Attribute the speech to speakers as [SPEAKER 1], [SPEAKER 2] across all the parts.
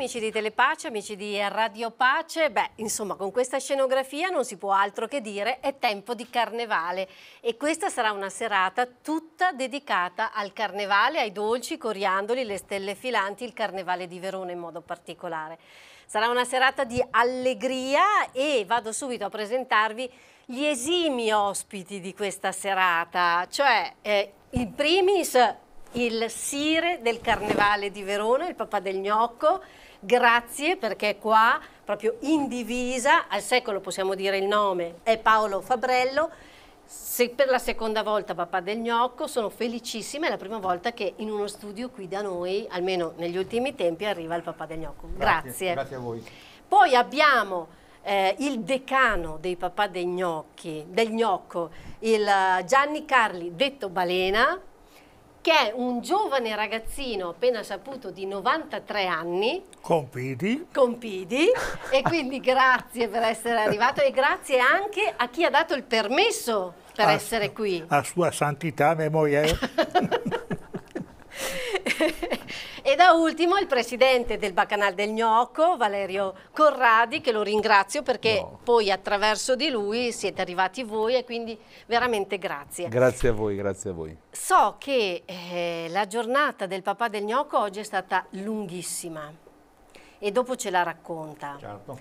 [SPEAKER 1] amici di Telepace, amici di Radio Pace. Beh, insomma, con questa scenografia non si può altro che dire è tempo di carnevale e questa sarà una serata tutta dedicata al carnevale, ai dolci, coriandoli, le stelle filanti, il carnevale di Verona in modo particolare. Sarà una serata di allegria e vado subito a presentarvi gli esimi ospiti di questa serata, cioè eh, in primis il sire del Carnevale di Verona, il papà del gnocco. Grazie perché qua, proprio in divisa, al secolo possiamo dire il nome, è Paolo Fabrello. Se per la seconda volta papà del gnocco, sono felicissima, è la prima volta che in uno studio qui da noi, almeno negli ultimi tempi, arriva il papà del gnocco. Grazie.
[SPEAKER 2] Grazie, grazie a voi.
[SPEAKER 1] Poi abbiamo eh, il decano dei papà dei gnocchi, del gnocco, il uh, Gianni Carli, detto Balena, che è un giovane ragazzino appena saputo di 93 anni.
[SPEAKER 3] Compidi.
[SPEAKER 1] Compidi. e quindi grazie per essere arrivato e grazie anche a chi ha dato il permesso per a, essere qui.
[SPEAKER 3] A sua santità memoriale.
[SPEAKER 1] da ultimo il presidente del Bacanal del Gnocco, Valerio Corradi, che lo ringrazio perché no. poi attraverso di lui siete arrivati voi e quindi veramente grazie.
[SPEAKER 2] Grazie a voi, grazie a voi.
[SPEAKER 1] So che eh, la giornata del papà del Gnocco oggi è stata lunghissima e dopo ce la racconta.
[SPEAKER 2] Certo.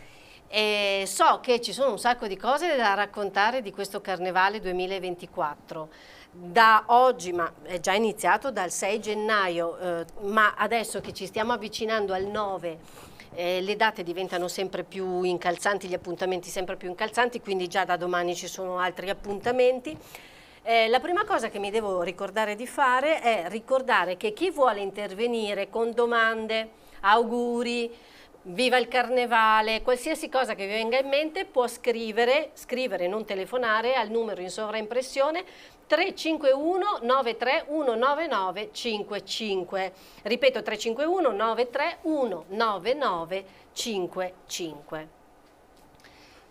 [SPEAKER 1] E so che ci sono un sacco di cose da raccontare di questo Carnevale 2024 da oggi, ma è già iniziato dal 6 gennaio, eh, ma adesso che ci stiamo avvicinando al 9 eh, le date diventano sempre più incalzanti, gli appuntamenti sempre più incalzanti, quindi già da domani ci sono altri appuntamenti. Eh, la prima cosa che mi devo ricordare di fare è ricordare che chi vuole intervenire con domande, auguri, viva il carnevale, qualsiasi cosa che vi venga in mente può scrivere, scrivere non telefonare al numero in sovraimpressione 351 93199 55. Ripeto 351 93199 55.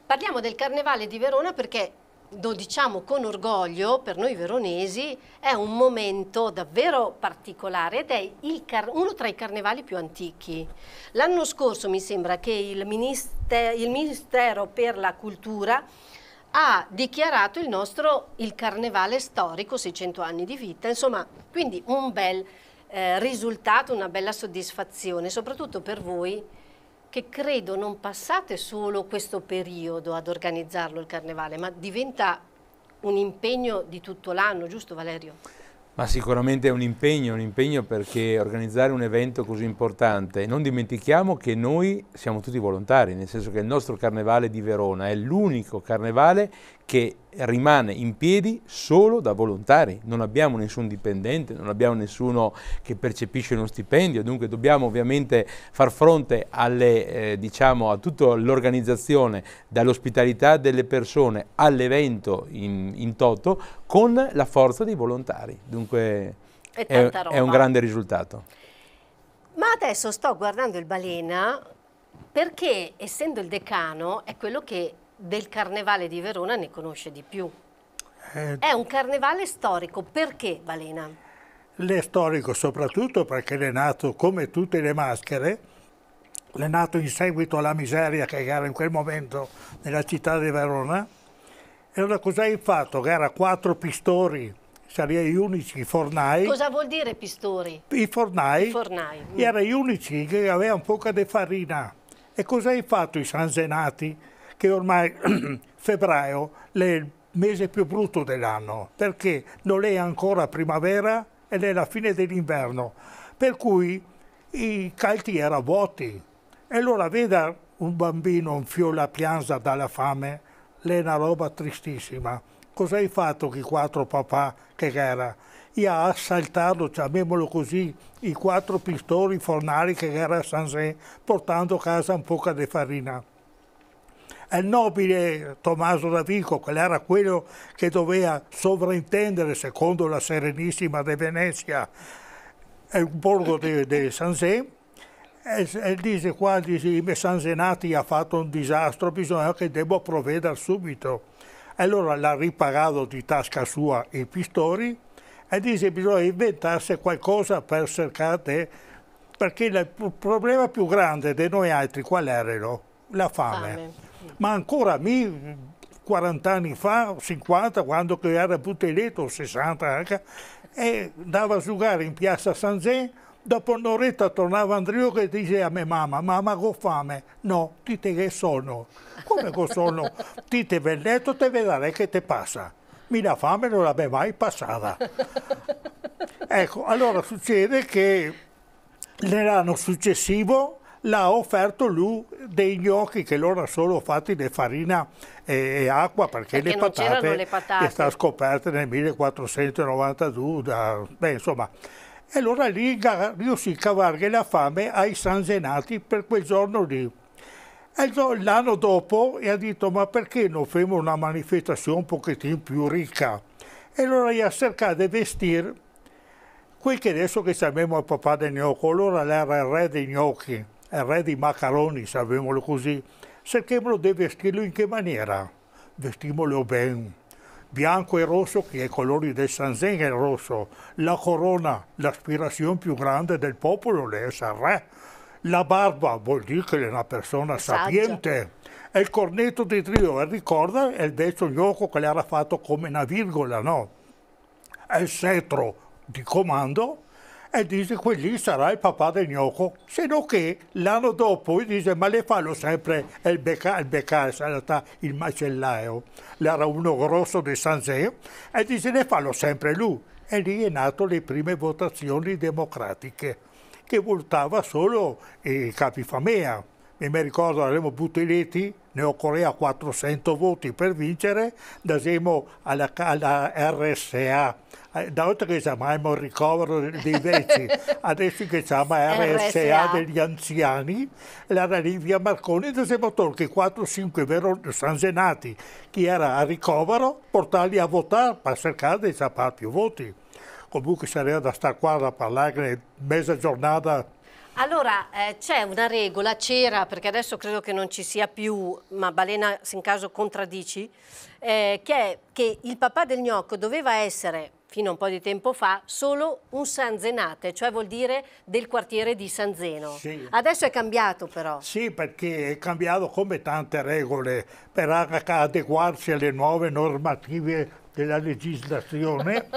[SPEAKER 1] Parliamo del Carnevale di Verona perché lo diciamo con orgoglio, per noi veronesi è un momento davvero particolare ed è uno tra i carnevali più antichi. L'anno scorso mi sembra che il, Ministero, il Ministero per la Cultura ha dichiarato il nostro il carnevale storico, 600 anni di vita, insomma, quindi un bel eh, risultato, una bella soddisfazione, soprattutto per voi che credo non passate solo questo periodo ad organizzarlo il carnevale, ma diventa un impegno di tutto l'anno, giusto Valerio?
[SPEAKER 2] Ma sicuramente è un impegno, un impegno perché organizzare un evento così importante, non dimentichiamo che noi siamo tutti volontari, nel senso che il nostro carnevale di Verona è l'unico carnevale che rimane in piedi solo da volontari, non abbiamo nessun dipendente, non abbiamo nessuno che percepisce uno stipendio, dunque dobbiamo ovviamente far fronte alle, eh, diciamo, a tutta l'organizzazione, dall'ospitalità delle persone all'evento in, in, toto, con la forza dei volontari, dunque è, è un grande risultato.
[SPEAKER 1] Ma adesso sto guardando il Balena perché essendo il decano è quello che del Carnevale di Verona ne conosce di più. Eh, è un carnevale storico, perché Balena?
[SPEAKER 3] È storico soprattutto perché è nato come tutte le maschere, è nato in seguito alla miseria che era in quel momento nella città di Verona. E allora cosa hai fatto? Che era quattro pistori, sarebbero gli unici fornai.
[SPEAKER 1] Cosa vuol dire pistori?
[SPEAKER 3] I fornai. I
[SPEAKER 1] fornai.
[SPEAKER 3] Mm. Erano gli unici che avevano poca di farina. E cosa hai fatto i sanzenati? Che ormai febbraio è il mese più brutto dell'anno, perché non è ancora primavera ed è la fine dell'inverno, per cui i calti erano vuoti. E allora veda un bambino un fiore a pianza dalla fame, è una roba tristissima. Cosa hai fatto che i quattro papà che era? Io ha assaltato, chiamiamolo così, i quattro pistoli fornali che era a San Zé, portando a casa un po' di farina il nobile Tommaso Davico, che era quello che doveva sovrintendere, secondo la Serenissima di Venezia, il borgo di Sanzé, e, e dice qua, dice, i Sanzenati ha fatto un disastro, bisogna che devo provvedere subito. Allora l'ha ripagato di tasca sua i pistori e dice bisogna inventarsi qualcosa per cercare di perché il problema più grande di noi altri qual era? La fame. fame. Ma ancora mi 40 anni fa, 50, quando era Buteletto, 60 anche, e andava a giocare in piazza San Zen, dopo un'oretta tornava Andrea che diceva a mia mamma, mamma ho fame, no, ti te che sono, come che sono, ti te ve letto, te vedrai che ti passa, mi la fame non l'avevo mai passata. ecco, allora succede che nell'anno successivo l'ha offerto lui dei gnocchi che loro solo fatti di farina e, acqua perché, perché le, patate le patate sta scoperte nel 1492 da, beh, insomma. E allora lì riuscì a cavare la fame ai Sanzenati per quel giorno lì. E l'anno dopo ha detto ma perché non facciamo una manifestazione un pochettino più ricca? E allora gli ha cercato di vestire quel che adesso che chiamiamo il papà del gnocco allora era il re dei gnocchi re dei macaroni, sappiamolo così, cerchiamolo di vestirlo in che maniera? Vestimolo bene, bianco e rosso che è i colori del Sanzen è rosso, la corona, l'aspirazione più grande del popolo, lei è il re, la barba vuol dire che è una persona sapiente, e il cornetto di trio, ricorda, è il vecchio gnocco che le era fatto come una virgola, no? E il cetro di comando, e dice quelli sarà il papà del gnocco, se no che l'anno dopo dice ma le fanno sempre il beccaio, il realtà il macellaio, era uno grosso di San Zeo e dice le fanno sempre lui. E lì è nato le prime votazioni democratiche che votava solo i capifamea. E mi ricordo avremo Buttiletti, ne occorreva 400 voti per vincere, andavamo alla, alla RSA eh, da volta che chiamiamo il ricovero dei vecchi, adesso che chiama RSA degli anziani, era lì via Marconi, e siamo tolti 4-5 vero sanzenati che era a ricovero, portarli a votare per cercare di sapere più voti. Comunque sarebbe da stare qua a parlare mezza giornata
[SPEAKER 1] allora, eh, c'è una regola, c'era, perché adesso credo che non ci sia più, ma Balena se in caso contraddici, eh, che è che il papà del gnocco doveva essere fino a un po' di tempo fa, solo un sanzenate, cioè vuol dire del quartiere di San Zeno. Sì. Adesso è cambiato però.
[SPEAKER 3] Sì, perché è cambiato come tante regole per adeguarsi alle nuove normative della legislazione.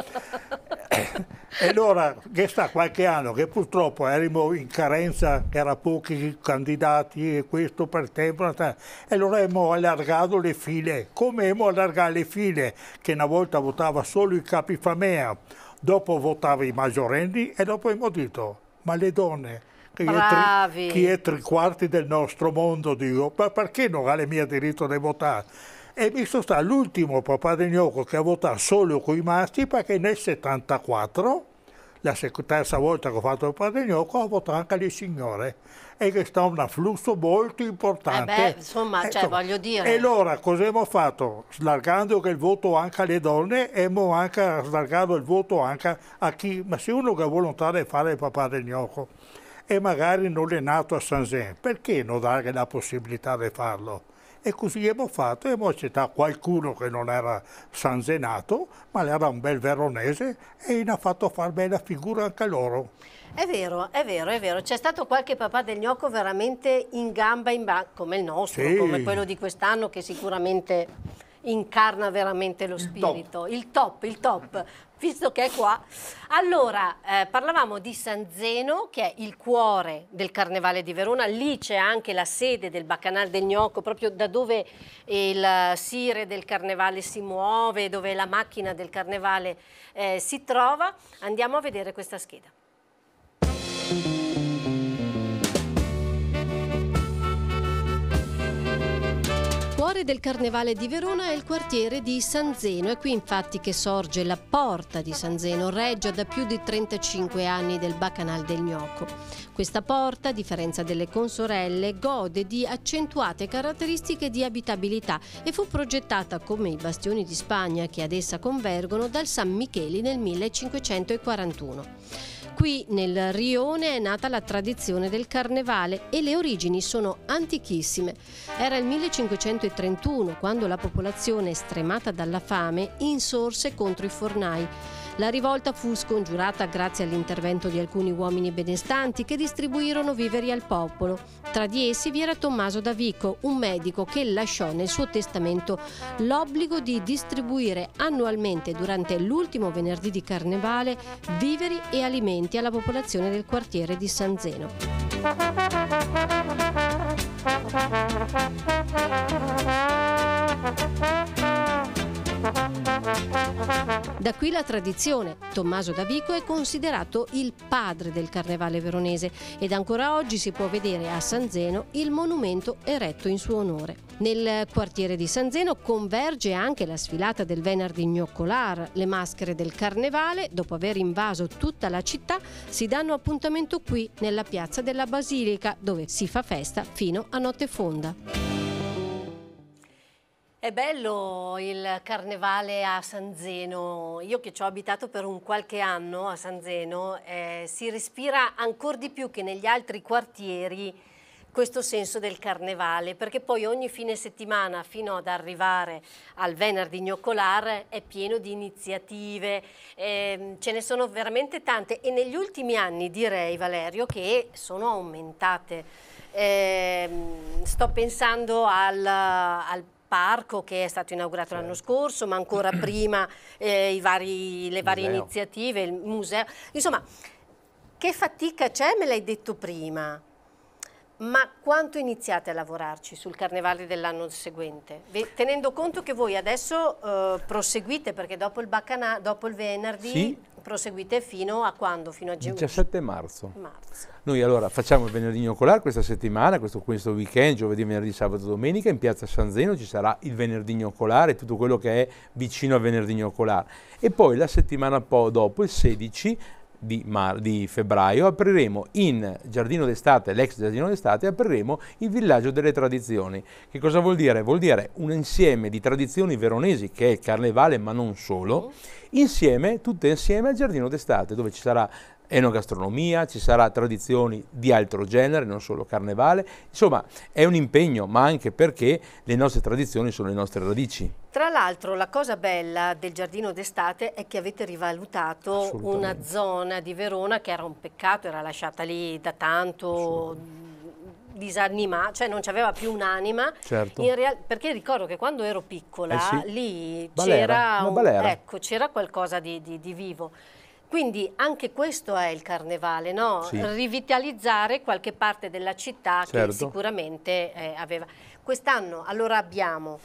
[SPEAKER 3] e allora, che sta qualche anno che purtroppo eravamo in carenza, che erano pochi candidati e questo per tempo, e allora abbiamo allargato le file. Come abbiamo allargato le file? Che una volta votava solo i capifamea, dopo votava i maggiorenni e dopo abbiamo detto, ma le donne, che è, tri, che è tre quarti del nostro mondo, dico, ma perché non ha il mio diritto di votare? E mi sono stato l'ultimo papà di gnocco che ha votato solo con i maschi perché nel 74 la terza volta che ho fatto il padre gnocco ho votato anche le signore e che sta un afflusso molto importante.
[SPEAKER 1] Eh beh, insomma, cioè, insomma, voglio dire.
[SPEAKER 3] E allora cosa abbiamo fatto? Slargando il voto anche alle donne, abbiamo anche slargato il voto anche a chi, ma se uno che ha volontà di fare il papà del gnocco e magari non è nato a San Zen, perché non dare la possibilità di farlo? E così abbiamo fatto e abbiamo accettato qualcuno che non era sanzenato, ma era un bel veronese e ne ha fatto fare bella figura anche loro.
[SPEAKER 1] È vero, è vero, è vero. C'è stato qualche papà del gnocco veramente in gamba in banca, come il nostro, sì. come quello di quest'anno che sicuramente incarna veramente lo spirito. Il top, il top, il top visto che è qua. Allora, eh, parlavamo di San Zeno, che è il cuore del Carnevale di Verona, lì c'è anche la sede del Bacanal del Gnocco, proprio da dove il sire del Carnevale si muove, dove la macchina del Carnevale eh, si trova. Andiamo a vedere questa scheda. Cuore del Carnevale di Verona è il quartiere di San Zeno, è qui infatti che sorge la porta di San Zeno, reggia da più di 35 anni del Bacanal del Gnocco. Questa porta, a differenza delle consorelle, gode di accentuate caratteristiche di abitabilità e fu progettata come i bastioni di Spagna che ad essa convergono dal San Micheli nel 1541. Qui nel Rione è nata la tradizione del carnevale e le origini sono antichissime. Era il 1531 quando la popolazione, stremata dalla fame, insorse contro i fornai. La rivolta fu scongiurata grazie all'intervento di alcuni uomini benestanti che distribuirono viveri al popolo. Tra di essi vi era Tommaso da Vico, un medico che lasciò nel suo testamento l'obbligo di distribuire annualmente durante l'ultimo venerdì di carnevale viveri e alimenti alla popolazione del quartiere di San Zeno. Da qui la tradizione. Tommaso da Vico è considerato il padre del carnevale veronese ed ancora oggi si può vedere a San Zeno il monumento eretto in suo onore. Nel quartiere di San Zeno converge anche la sfilata del venerdì gnoccolar. Le maschere del carnevale, dopo aver invaso tutta la città, si danno appuntamento qui nella piazza della Basilica, dove si fa festa fino a notte fonda. È bello il carnevale a San Zeno, io che ci ho abitato per un qualche anno a San Zeno, eh, si respira ancora di più che negli altri quartieri questo senso del carnevale, perché poi ogni fine settimana fino ad arrivare al venerdì gnoccolar è pieno di iniziative, eh, ce ne sono veramente tante e negli ultimi anni direi Valerio che sono aumentate. Eh, sto pensando al, al parco che è stato inaugurato certo. l'anno scorso, ma ancora prima eh, vari, le varie museo. iniziative, il museo. Insomma, che fatica c'è, me l'hai detto prima. Ma quanto iniziate a lavorarci sul carnevale dell'anno seguente? Tenendo conto che voi adesso eh, proseguite, perché dopo il, bacana, dopo il venerdì sì. Proseguite fino a quando? Fino a
[SPEAKER 2] giugno? 17 marzo. marzo. Noi allora facciamo il venerdì gnocolar questa settimana, questo, questo, weekend, giovedì, venerdì, sabato, domenica, in piazza San Zeno ci sarà il venerdì gnocolar e tutto quello che è vicino al venerdì gnocolar. E poi la settimana dopo, il 16, di, di, febbraio apriremo in Giardino d'Estate, l'ex Giardino d'Estate, apriremo il Villaggio delle Tradizioni. Che cosa vuol dire? Vuol dire un insieme di tradizioni veronesi che è il carnevale ma non solo, insieme, tutte insieme al Giardino d'Estate dove ci sarà enogastronomia, ci sarà tradizioni di altro genere, non solo carnevale, insomma è un impegno, ma anche perché le nostre tradizioni sono le nostre radici.
[SPEAKER 1] Tra l'altro la cosa bella del giardino d'estate è che avete rivalutato una zona di Verona che era un peccato, era lasciata lì da tanto disanimata, cioè non c'aveva più un'anima, certo. perché ricordo che quando ero piccola eh sì. lì c'era ecco, qualcosa di, di, di vivo. Quindi anche questo è il carnevale, no? sì. rivitalizzare qualche parte della città certo. che sicuramente eh, aveva. Quest'anno allora abbiamo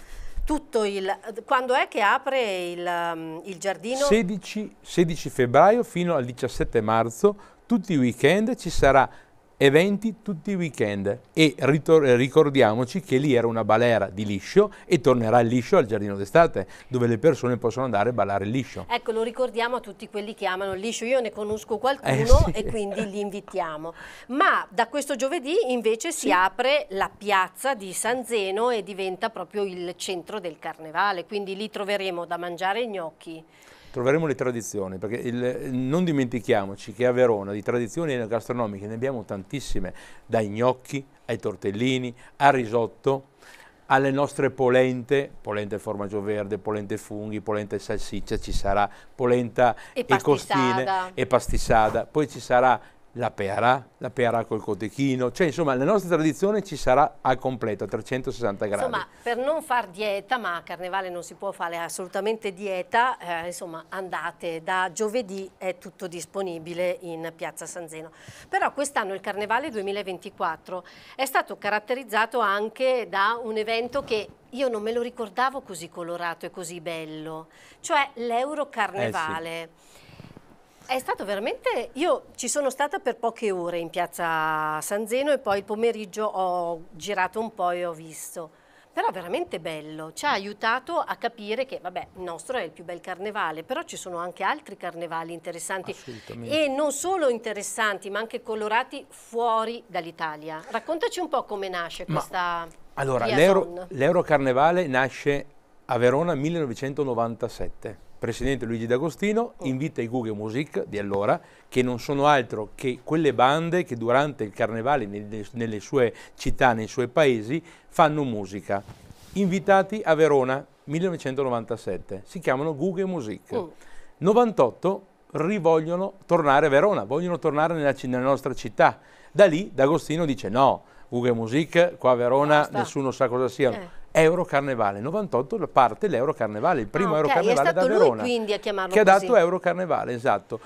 [SPEAKER 1] tutto il... Quando è che apre il, um, il giardino?
[SPEAKER 2] 16, 16 febbraio fino al 17 marzo, tutti i weekend ci sarà eventi tutti i weekend e ricordiamoci che lì era una balera di liscio e tornerà il liscio al giardino d'estate dove le persone possono andare a ballare il liscio.
[SPEAKER 1] Ecco, lo ricordiamo a tutti quelli che amano il liscio, io ne conosco qualcuno eh, sì. e quindi li invitiamo. Ma da questo giovedì invece si sì. apre la piazza di San Zeno e diventa proprio il centro del carnevale, quindi lì troveremo da mangiare gnocchi,
[SPEAKER 2] troveremo le tradizioni, perché il, non dimentichiamoci che a Verona di tradizioni gastronomiche ne abbiamo tantissime, dai gnocchi ai tortellini, al risotto, alle nostre polente, polenta e formaggio verde, polente e funghi, polenta e salsiccia, ci sarà polenta e, e costine e pastissada, poi ci sarà la pera, la pera col cotechino, cioè insomma la nostra tradizione ci sarà al completo, a 360 gradi.
[SPEAKER 1] Insomma, per non far dieta, ma a Carnevale non si può fare assolutamente dieta, eh, insomma andate, da giovedì è tutto disponibile in Piazza San Zeno. Però quest'anno il Carnevale 2024 è stato caratterizzato anche da un evento che io non me lo ricordavo così colorato e così bello, cioè l'Eurocarnevale. Eh sì. È stato veramente... Io ci sono stata per poche ore in piazza San Zeno e poi il pomeriggio ho girato un po' e ho visto. Però veramente bello, ci ha aiutato a capire che, vabbè, il nostro è il più bel carnevale, però ci sono anche altri carnevali interessanti e non solo interessanti, ma anche colorati fuori dall'Italia. Raccontaci un po' come nasce questa... Ma,
[SPEAKER 2] allora, l'Euro Carnevale nasce a Verona 1997 presidente Luigi D'Agostino invita i Google Music di allora, che non sono altro che quelle bande che durante il carnevale nelle, sue città, nei suoi paesi, fanno musica. Invitati a Verona, 1997, si chiamano Google Music. Mm. 98 rivogliono tornare a Verona, vogliono tornare nella, nella nostra città. Da lì D'Agostino dice no, Google Music qua a Verona Basta. nessuno sa cosa sia. Eh. Eurocarnevale 98 parte l'Eurocarnevale, il primo ah, okay. Eurocarnevale da Verona.
[SPEAKER 1] quindi a chiamarlo
[SPEAKER 2] che
[SPEAKER 1] così.
[SPEAKER 2] ha dato Eurocarnevale, esatto.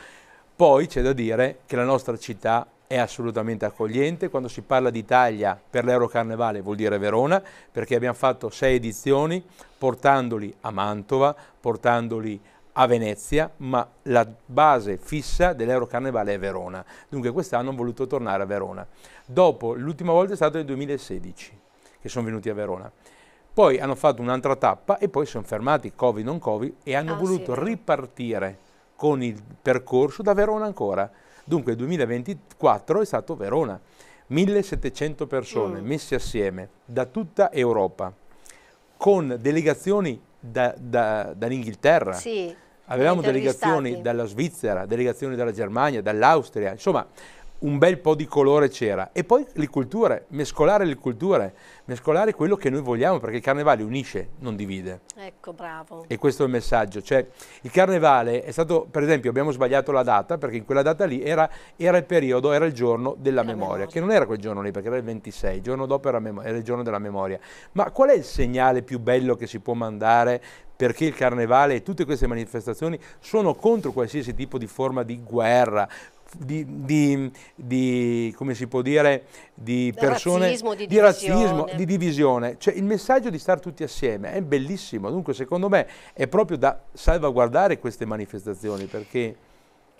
[SPEAKER 2] Poi c'è da dire che la nostra città è assolutamente accogliente. Quando si parla d'Italia per l'Eurocarnevale vuol dire Verona, perché abbiamo fatto sei edizioni portandoli a Mantova, portandoli a Venezia, ma la base fissa dell'Eurocarnevale è Verona. Dunque quest'anno hanno voluto tornare a Verona. Dopo, l'ultima volta è stato nel 2016 che sono venuti a Verona. Poi hanno fatto un'altra tappa e poi sono fermati, Covid non Covid, e hanno ah, voluto sì, ripartire con il percorso da Verona ancora. Dunque il 2024 è stato Verona. 1700 persone mm. messe assieme da tutta Europa, con delegazioni da, da, dall'Inghilterra.
[SPEAKER 1] Sì,
[SPEAKER 2] Avevamo delegazioni dalla Svizzera, delegazioni dalla Germania, dall'Austria, insomma un bel po' di colore c'era. E poi le culture, mescolare le culture, mescolare quello che noi vogliamo, perché il carnevale unisce, non divide.
[SPEAKER 1] Ecco, bravo.
[SPEAKER 2] E questo è il messaggio. Cioè, il carnevale è stato, per esempio, abbiamo sbagliato la data, perché in quella data lì era, era il periodo, era il giorno della memoria, memoria, che non era quel giorno lì, perché era il 26, il giorno dopo era, era il giorno della memoria. Ma qual è il segnale più bello che si può mandare perché il carnevale e tutte queste manifestazioni sono contro qualsiasi tipo di forma di guerra, di, di, di, come si può dire, di persone,
[SPEAKER 1] razzismo, di,
[SPEAKER 2] di razzismo, di divisione. Cioè il messaggio di stare tutti assieme è bellissimo, dunque secondo me è proprio da salvaguardare queste manifestazioni perché...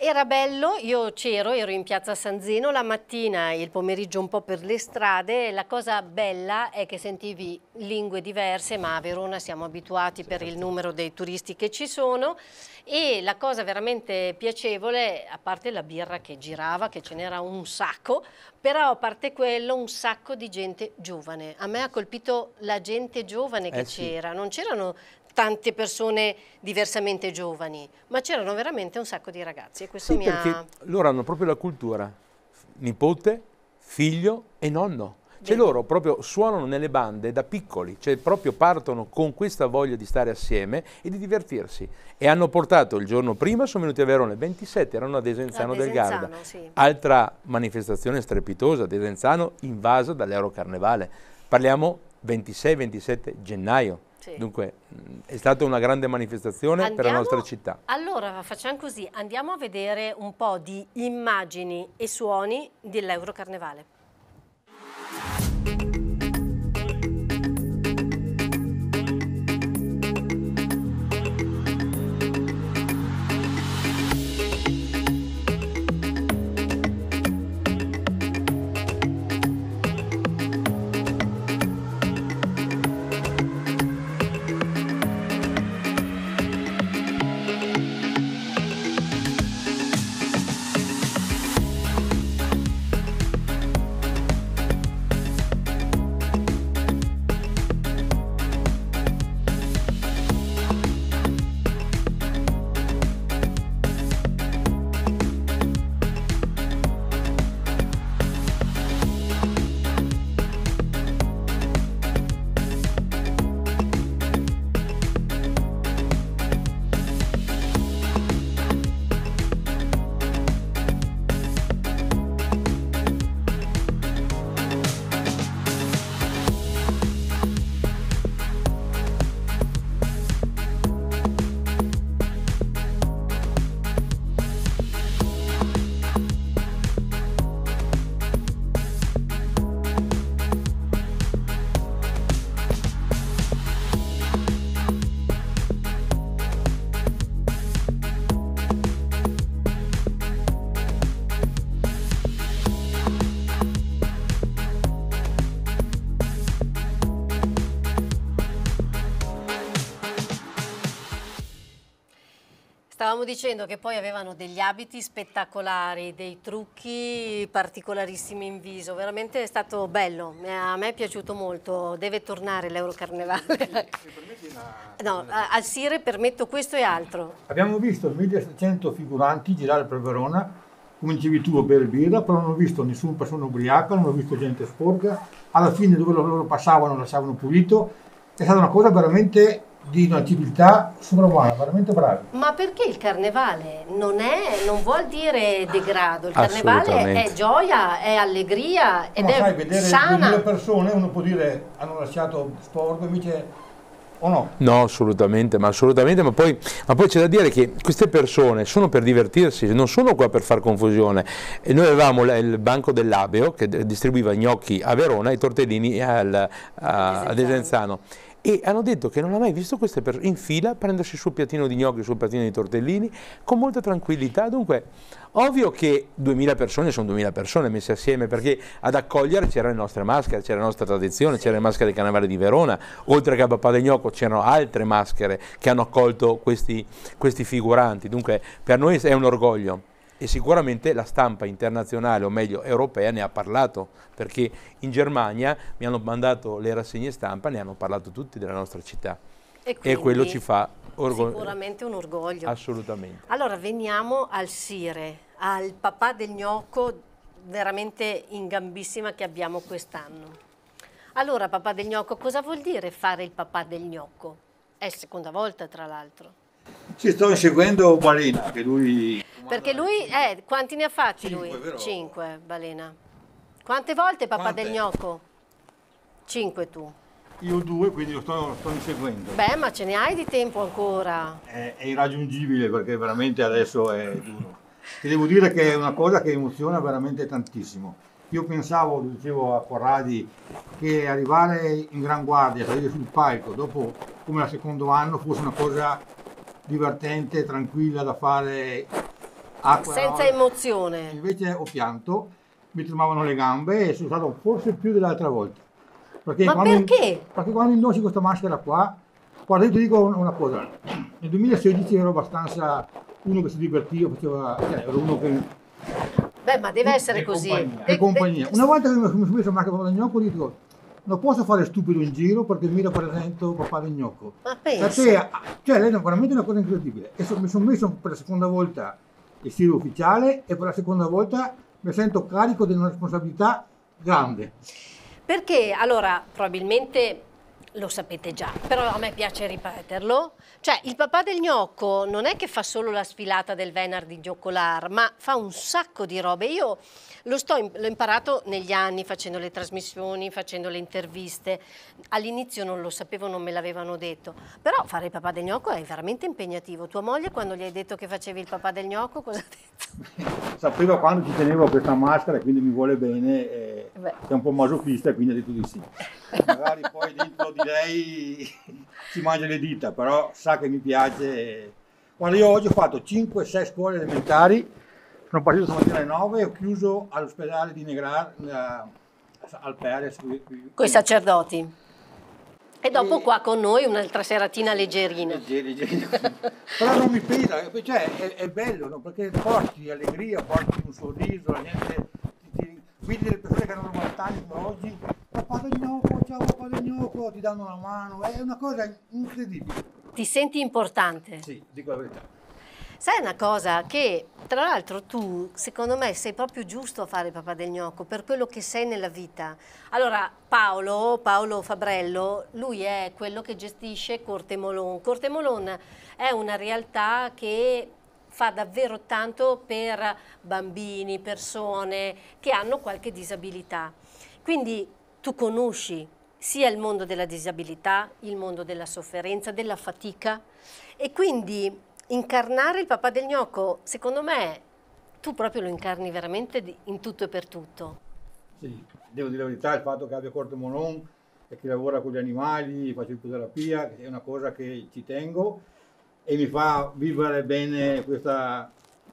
[SPEAKER 1] Era bello, io c'ero, ero in piazza San Zeno la mattina e il pomeriggio un po' per le strade. La cosa bella è che sentivi lingue diverse, ma a Verona siamo abituati certo. per il numero dei turisti che ci sono. E la cosa veramente piacevole, a parte la birra che girava, che ce n'era un sacco, però a parte quello un sacco di gente giovane. A me ha colpito la gente giovane che eh c'era, sì. non c'erano tante persone diversamente giovani, ma c'erano veramente un sacco di ragazzi e questo
[SPEAKER 2] sì,
[SPEAKER 1] mi
[SPEAKER 2] perché
[SPEAKER 1] ha...
[SPEAKER 2] loro hanno proprio la cultura, nipote, figlio e nonno. Cioè loro proprio suonano nelle bande da piccoli, cioè proprio partono con questa voglia di stare assieme e di divertirsi. E hanno portato il giorno prima, sono venuti a Verona, il 27 erano a Desenzano, a Desenzano del Garda.
[SPEAKER 1] Sì.
[SPEAKER 2] Altra manifestazione strepitosa, Desenzano invasa dall'Eurocarnevale. Parliamo 26-27 gennaio. Sì. Dunque è stata una grande manifestazione andiamo, per la nostra città.
[SPEAKER 1] Allora facciamo così, andiamo a vedere un po' di immagini e suoni dell'Eurocarnevale. Stavamo dicendo che poi avevano degli abiti spettacolari, dei trucchi particolarissimi in viso, veramente è stato bello, a me è piaciuto molto, deve tornare l'Eurocarnevale. no, al Sire permetto questo e altro.
[SPEAKER 4] Abbiamo visto 1700 figuranti girare per Verona, come dicevi tu a bere birra, però non ho visto nessuna persona ubriaca, non ho visto gente sporca, alla fine dove loro passavano lasciavano pulito, è stata una cosa veramente di una civiltà sovrumana, veramente bravi.
[SPEAKER 1] Ma perché il carnevale non, è, non vuol dire degrado, il carnevale è gioia, è allegria ed
[SPEAKER 4] Ma
[SPEAKER 1] è
[SPEAKER 4] sai, vedere
[SPEAKER 1] sana.
[SPEAKER 4] due persone, uno può dire hanno lasciato sporco, invece o no?
[SPEAKER 2] No, assolutamente, ma assolutamente, ma poi, ma poi, c'è da dire che queste persone sono per divertirsi, non sono qua per far confusione. E noi avevamo il banco dell'Abeo che distribuiva gnocchi a Verona e tortellini al, a, a Desenzano e hanno detto che non ha mai visto queste persone in fila prendersi sul piattino di gnocchi, sul piattino di tortellini con molta tranquillità. Dunque, ovvio che 2000 persone sono 2000 persone messe assieme perché ad accogliere c'erano le nostre maschere, c'era la nostra tradizione, c'era le maschere del Carnevale di Verona, oltre che a Papà del Gnocco c'erano altre maschere che hanno accolto questi, questi figuranti. Dunque, per noi è un orgoglio e sicuramente la stampa internazionale, o meglio europea, ne ha parlato, perché in Germania mi hanno mandato le rassegne stampa, ne hanno parlato tutti della nostra città. E, e quello ci fa
[SPEAKER 1] orgoglio. Sicuramente un orgoglio.
[SPEAKER 2] Assolutamente.
[SPEAKER 1] Allora veniamo al Sire, al papà del gnocco veramente in gambissima che abbiamo quest'anno. Allora papà del gnocco, cosa vuol dire fare il papà del gnocco? È seconda volta tra l'altro.
[SPEAKER 4] Ci sto inseguendo Balena, che lui...
[SPEAKER 1] Perché lui, eh, quanti ne ha fatti Cinque, lui? Però... Cinque, Balena. Quante volte papà Quante? del gnocco? Cinque tu.
[SPEAKER 4] Io due, quindi lo sto, lo sto, inseguendo.
[SPEAKER 1] Beh, ma ce ne hai di tempo ancora?
[SPEAKER 4] È, è irraggiungibile perché veramente adesso è duro. Ti devo dire che è una cosa che emoziona veramente tantissimo. Io pensavo, dicevo a Corradi, che arrivare in Gran Guardia, salire sul palco, dopo come al secondo anno, fosse una cosa divertente, tranquilla da fare
[SPEAKER 1] acqua. Senza emozione.
[SPEAKER 4] Invece ho pianto, mi tremavano le gambe e sono stato forse più dell'altra volta.
[SPEAKER 1] Perché Ma perché?
[SPEAKER 4] In, perché quando indossi questa maschera qua, guarda io ti dico una cosa, nel 2016 ero abbastanza uno che si divertiva, faceva, cioè, ero uno che...
[SPEAKER 1] Beh, ma deve essere così.
[SPEAKER 4] Compagnia, de, compagnia. De, una volta che mi sono messo la macchina da gnocco, dico, non posso fare stupido in giro perché mi rappresento papà del gnocco.
[SPEAKER 1] Ma pensa. Perché,
[SPEAKER 4] cioè, lei è veramente una cosa incredibile. E so, mi sono messo per la seconda volta il stile ufficiale e per la seconda volta mi sento carico di una responsabilità grande.
[SPEAKER 1] Perché allora probabilmente lo sapete già, però a me piace ripeterlo. Cioè, il papà del gnocco non è che fa solo la sfilata del venerdì Gioccolar, ma fa un sacco di robe. Io l'ho imparato negli anni facendo le trasmissioni, facendo le interviste. All'inizio non lo sapevo, non me l'avevano detto. Però fare il papà del gnocco è veramente impegnativo. Tua moglie, quando gli hai detto che facevi il papà del gnocco, cosa ha detto?
[SPEAKER 4] Sapeva quando ci tenevo questa maschera, quindi mi vuole bene. E è un po' masochista, quindi ha detto di sì. Magari poi dentro di lei si mangia le dita, però sa che mi piace. Guarda, io oggi ho fatto 5-6 scuole elementari, sono partito stamattina alle 9 e ho chiuso all'ospedale di Negrar, eh, al Peres.
[SPEAKER 1] Con i sacerdoti. E dopo e... qua con noi un'altra seratina leggerina.
[SPEAKER 4] Leggerina, Però non mi pesa, cioè è, è bello, no? perché porti allegria, porti un sorriso, la gente, ti, delle persone che hanno 90 anni come oggi papà del gnocco, ciao papà del gnocco, ti danno una mano, è una cosa incredibile.
[SPEAKER 1] Ti senti importante?
[SPEAKER 4] Sì, dico la verità.
[SPEAKER 1] Sai una cosa che tra l'altro tu secondo me sei proprio giusto a fare papà del gnocco per quello che sei nella vita. Allora Paolo, Paolo Fabrello, lui è quello che gestisce Corte Molon. Corte Molon è una realtà che fa davvero tanto per bambini, persone che hanno qualche disabilità. Quindi tu conosci sia il mondo della disabilità, il mondo della sofferenza, della fatica e quindi incarnare il papà del gnocco, secondo me, tu proprio lo incarni veramente in tutto e per tutto.
[SPEAKER 4] Sì, devo dire la verità, il fatto che abbia Corte Monon e che lavora con gli animali, faccio ipoterapia, è una cosa che ci tengo e mi fa vivere bene questa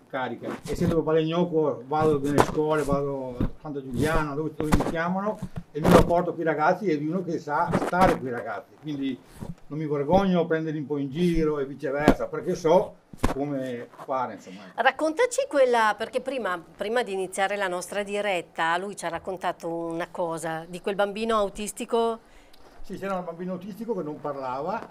[SPEAKER 4] carica. Essendo papà del gnocco vado nelle scuole, vado a Santa Giuliana, dove, dove mi chiamano, e mio rapporto con i ragazzi è di uno che sa stare con i ragazzi. Quindi non mi vergogno a prenderli un po' in giro e viceversa, perché so come fare insomma.
[SPEAKER 1] Raccontaci quella, perché prima, prima, di iniziare la nostra diretta lui ci ha raccontato una cosa di quel bambino autistico.
[SPEAKER 4] Sì, c'era un bambino autistico che non parlava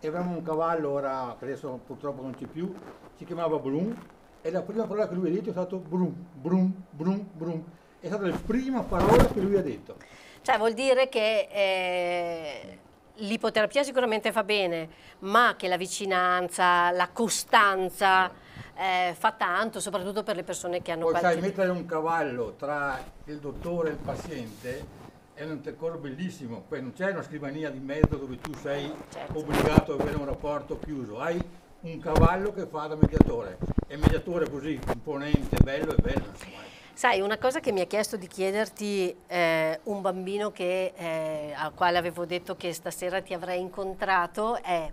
[SPEAKER 4] e avevamo un cavallo, ora che adesso purtroppo non c'è più, si chiamava Brum e la prima parola che lui ha detto è stato Brum, Brum, Brum, Brum. È stata la prima parola che lui ha detto.
[SPEAKER 1] Cioè vuol dire che eh, l'ipoterapia sicuramente fa bene, ma che la vicinanza, la costanza eh, fa tanto, soprattutto per le persone che hanno
[SPEAKER 4] Poi
[SPEAKER 1] qualche...
[SPEAKER 4] sai, mettere un cavallo tra il dottore e il paziente è un intercorso bellissimo, poi non c'è una scrivania di mezzo dove tu sei certo. obbligato ad avere un rapporto chiuso, hai un cavallo che fa da mediatore, e mediatore così imponente, bello e bello. Insomma.
[SPEAKER 1] Sai, una cosa che mi ha chiesto di chiederti eh, un bambino che, eh, al quale avevo detto che stasera ti avrei incontrato è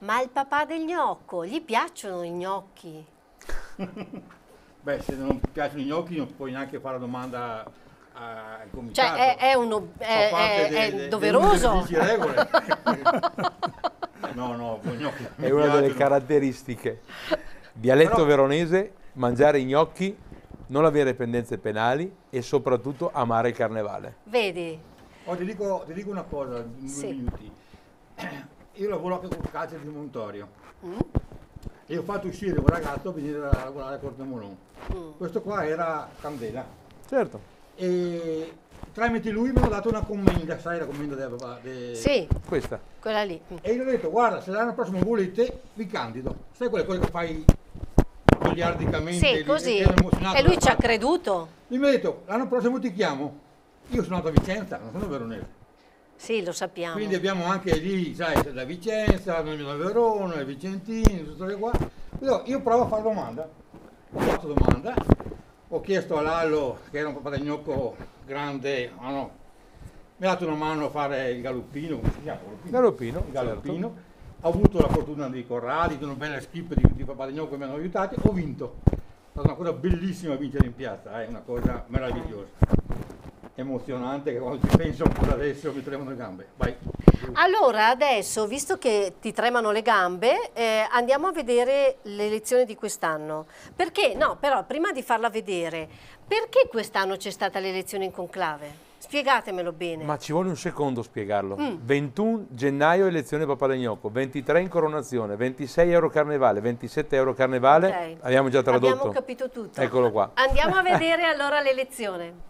[SPEAKER 1] ma il papà del gnocco, gli piacciono i gnocchi?
[SPEAKER 4] Beh, se non piacciono i gnocchi non puoi neanche fare la domanda al comitato.
[SPEAKER 1] Cioè, è, è, uno, è, è, de, de, doveroso.
[SPEAKER 4] no, no, gnocchi.
[SPEAKER 2] È una delle caratteristiche. Dialetto Però, veronese, mangiare i gnocchi non avere pendenze penali e soprattutto amare il carnevale.
[SPEAKER 1] Vedi?
[SPEAKER 4] Oh, ti, dico, ti, dico, una cosa in due sì. minuti. Io lavoro anche con Cazzo di Montorio mm. e ho fatto uscire un ragazzo a venire a lavorare a Corte Molon. Mm. Questo qua era Candela.
[SPEAKER 2] Certo.
[SPEAKER 4] E tramite lui mi hanno dato una commenda, sai la commenda del papà? De...
[SPEAKER 1] Sì,
[SPEAKER 2] questa.
[SPEAKER 1] Quella lì.
[SPEAKER 4] E io gli ho detto, guarda, se l'anno prossimo volete, vi candido. Sai quelle cose che fai goliardicamente.
[SPEAKER 1] Sì, così. E lui ci ha creduto.
[SPEAKER 4] Lui mi ha detto, l'anno prossimo ti chiamo. Io sono andato a Vicenza, non sono veronese.
[SPEAKER 1] Sì, lo sappiamo.
[SPEAKER 4] Quindi abbiamo anche lì, sai, la Vicenza, noi da Verona, i Vicentini, tutte le qua. Io, io provo a fare domanda. Ho fatto domanda, ho chiesto a Lallo, che era un papà del gnocco grande, ah no, mi ha dato una mano a fare il galoppino, come si chiama?
[SPEAKER 2] Galoppino.
[SPEAKER 4] Il galoppino. Certo ho avuto la fortuna di Corradi, di una bella skip di, di Papadigno che mi hanno aiutato, ho vinto. È stata una cosa bellissima vincere in piazza, è eh, una cosa meravigliosa, emozionante che quando ci penso ancora adesso mi tremano le gambe. Vai.
[SPEAKER 1] Allora adesso, visto che ti tremano le gambe, eh, andiamo a vedere le lezioni di quest'anno. Perché? No, però prima di farla vedere, perché quest'anno c'è stata l'elezione in conclave? Spiegatemelo bene.
[SPEAKER 2] Ma ci vuole un secondo spiegarlo. Mm. 21 gennaio elezione Papalegnocco, 23 incoronazione, 26 euro carnevale, 27 euro carnevale. Okay. Abbiamo già tradotto.
[SPEAKER 1] Abbiamo capito tutto.
[SPEAKER 2] Eccolo qua.
[SPEAKER 1] Andiamo a vedere allora l'elezione.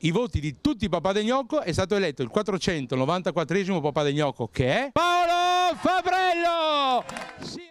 [SPEAKER 2] I voti di tutti i papà del gnocco è stato eletto il 494esimo papà del gnocco che è Paolo Fabrello! Sì.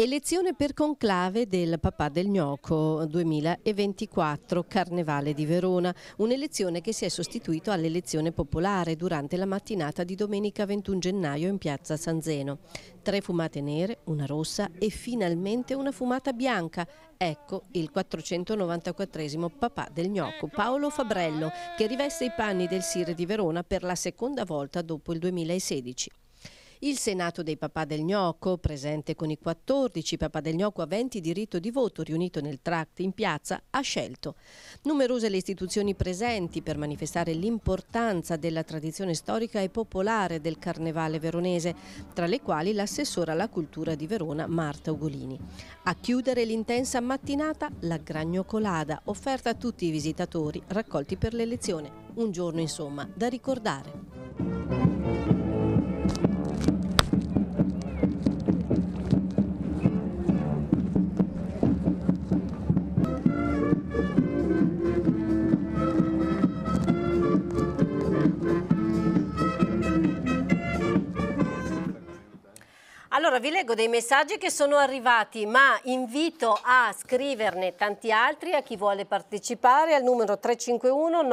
[SPEAKER 1] Elezione per conclave del Papà del Gnocco 2024, Carnevale di Verona, un'elezione che si è sostituito all'elezione popolare durante la mattinata di domenica 21 gennaio in piazza San Zeno. Tre fumate nere, una rossa e finalmente una fumata bianca. Ecco il 494 Papà del Gnocco, Paolo Fabrello, che riveste i panni del Sire di Verona per la seconda volta dopo il 2016. Il Senato dei Papà del Gnocco, presente con i 14 Papà del Gnocco aventi diritto di voto riunito nel tract in piazza, ha scelto. Numerose le istituzioni presenti per manifestare l'importanza della tradizione storica e popolare del carnevale veronese, tra le quali l'assessora alla cultura di Verona Marta Ugolini. A chiudere l'intensa mattinata la Gragnocolada, offerta a tutti i visitatori raccolti per l'elezione. Un giorno insomma da ricordare. Allora vi leggo dei messaggi che sono arrivati, ma invito a scriverne tanti altri a chi vuole partecipare al numero 351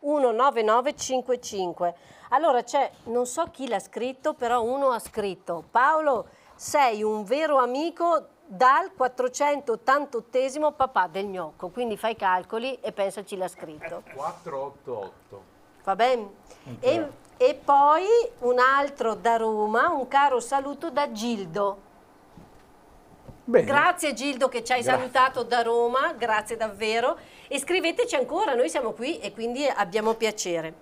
[SPEAKER 1] 9319955. Allora c'è, non so chi l'ha scritto, però uno ha scritto Paolo, sei un vero amico dal 488 papà del gnocco, quindi fai i calcoli e pensa chi l'ha scritto.
[SPEAKER 2] 488.
[SPEAKER 1] Va bene? E E poi un altro da Roma, un caro saluto da Gildo. Bene. Grazie Gildo che ci hai grazie. salutato da Roma, grazie davvero. E scriveteci ancora, noi siamo qui e quindi abbiamo piacere.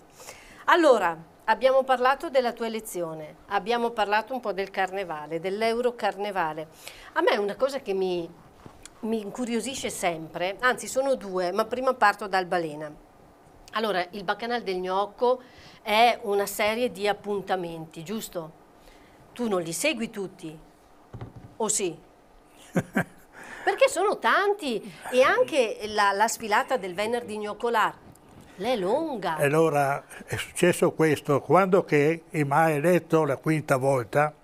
[SPEAKER 1] Allora, abbiamo parlato della tua elezione, abbiamo parlato un po' del carnevale, dell'Eurocarnevale. A me una cosa che mi, mi incuriosisce sempre, anzi sono due, ma prima parto dal balena. Allora, il Bacchanal del Gnocco è una serie di appuntamenti, giusto? Tu non li segui tutti, o sì? Perché sono tanti e anche la, la sfilata del venerdì gnoccolare è lunga.
[SPEAKER 3] Allora è successo questo, quando che mi ha eletto la quinta volta,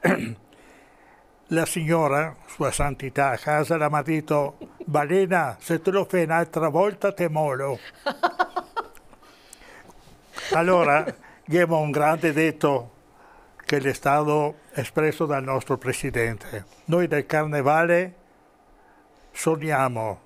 [SPEAKER 3] la signora, sua santità, a casa mi ha detto, Balena, se te lo fai un'altra volta te molo. allora, abbiamo un grande detto che è stato espresso dal nostro Presidente. Noi del Carnevale sogniamo,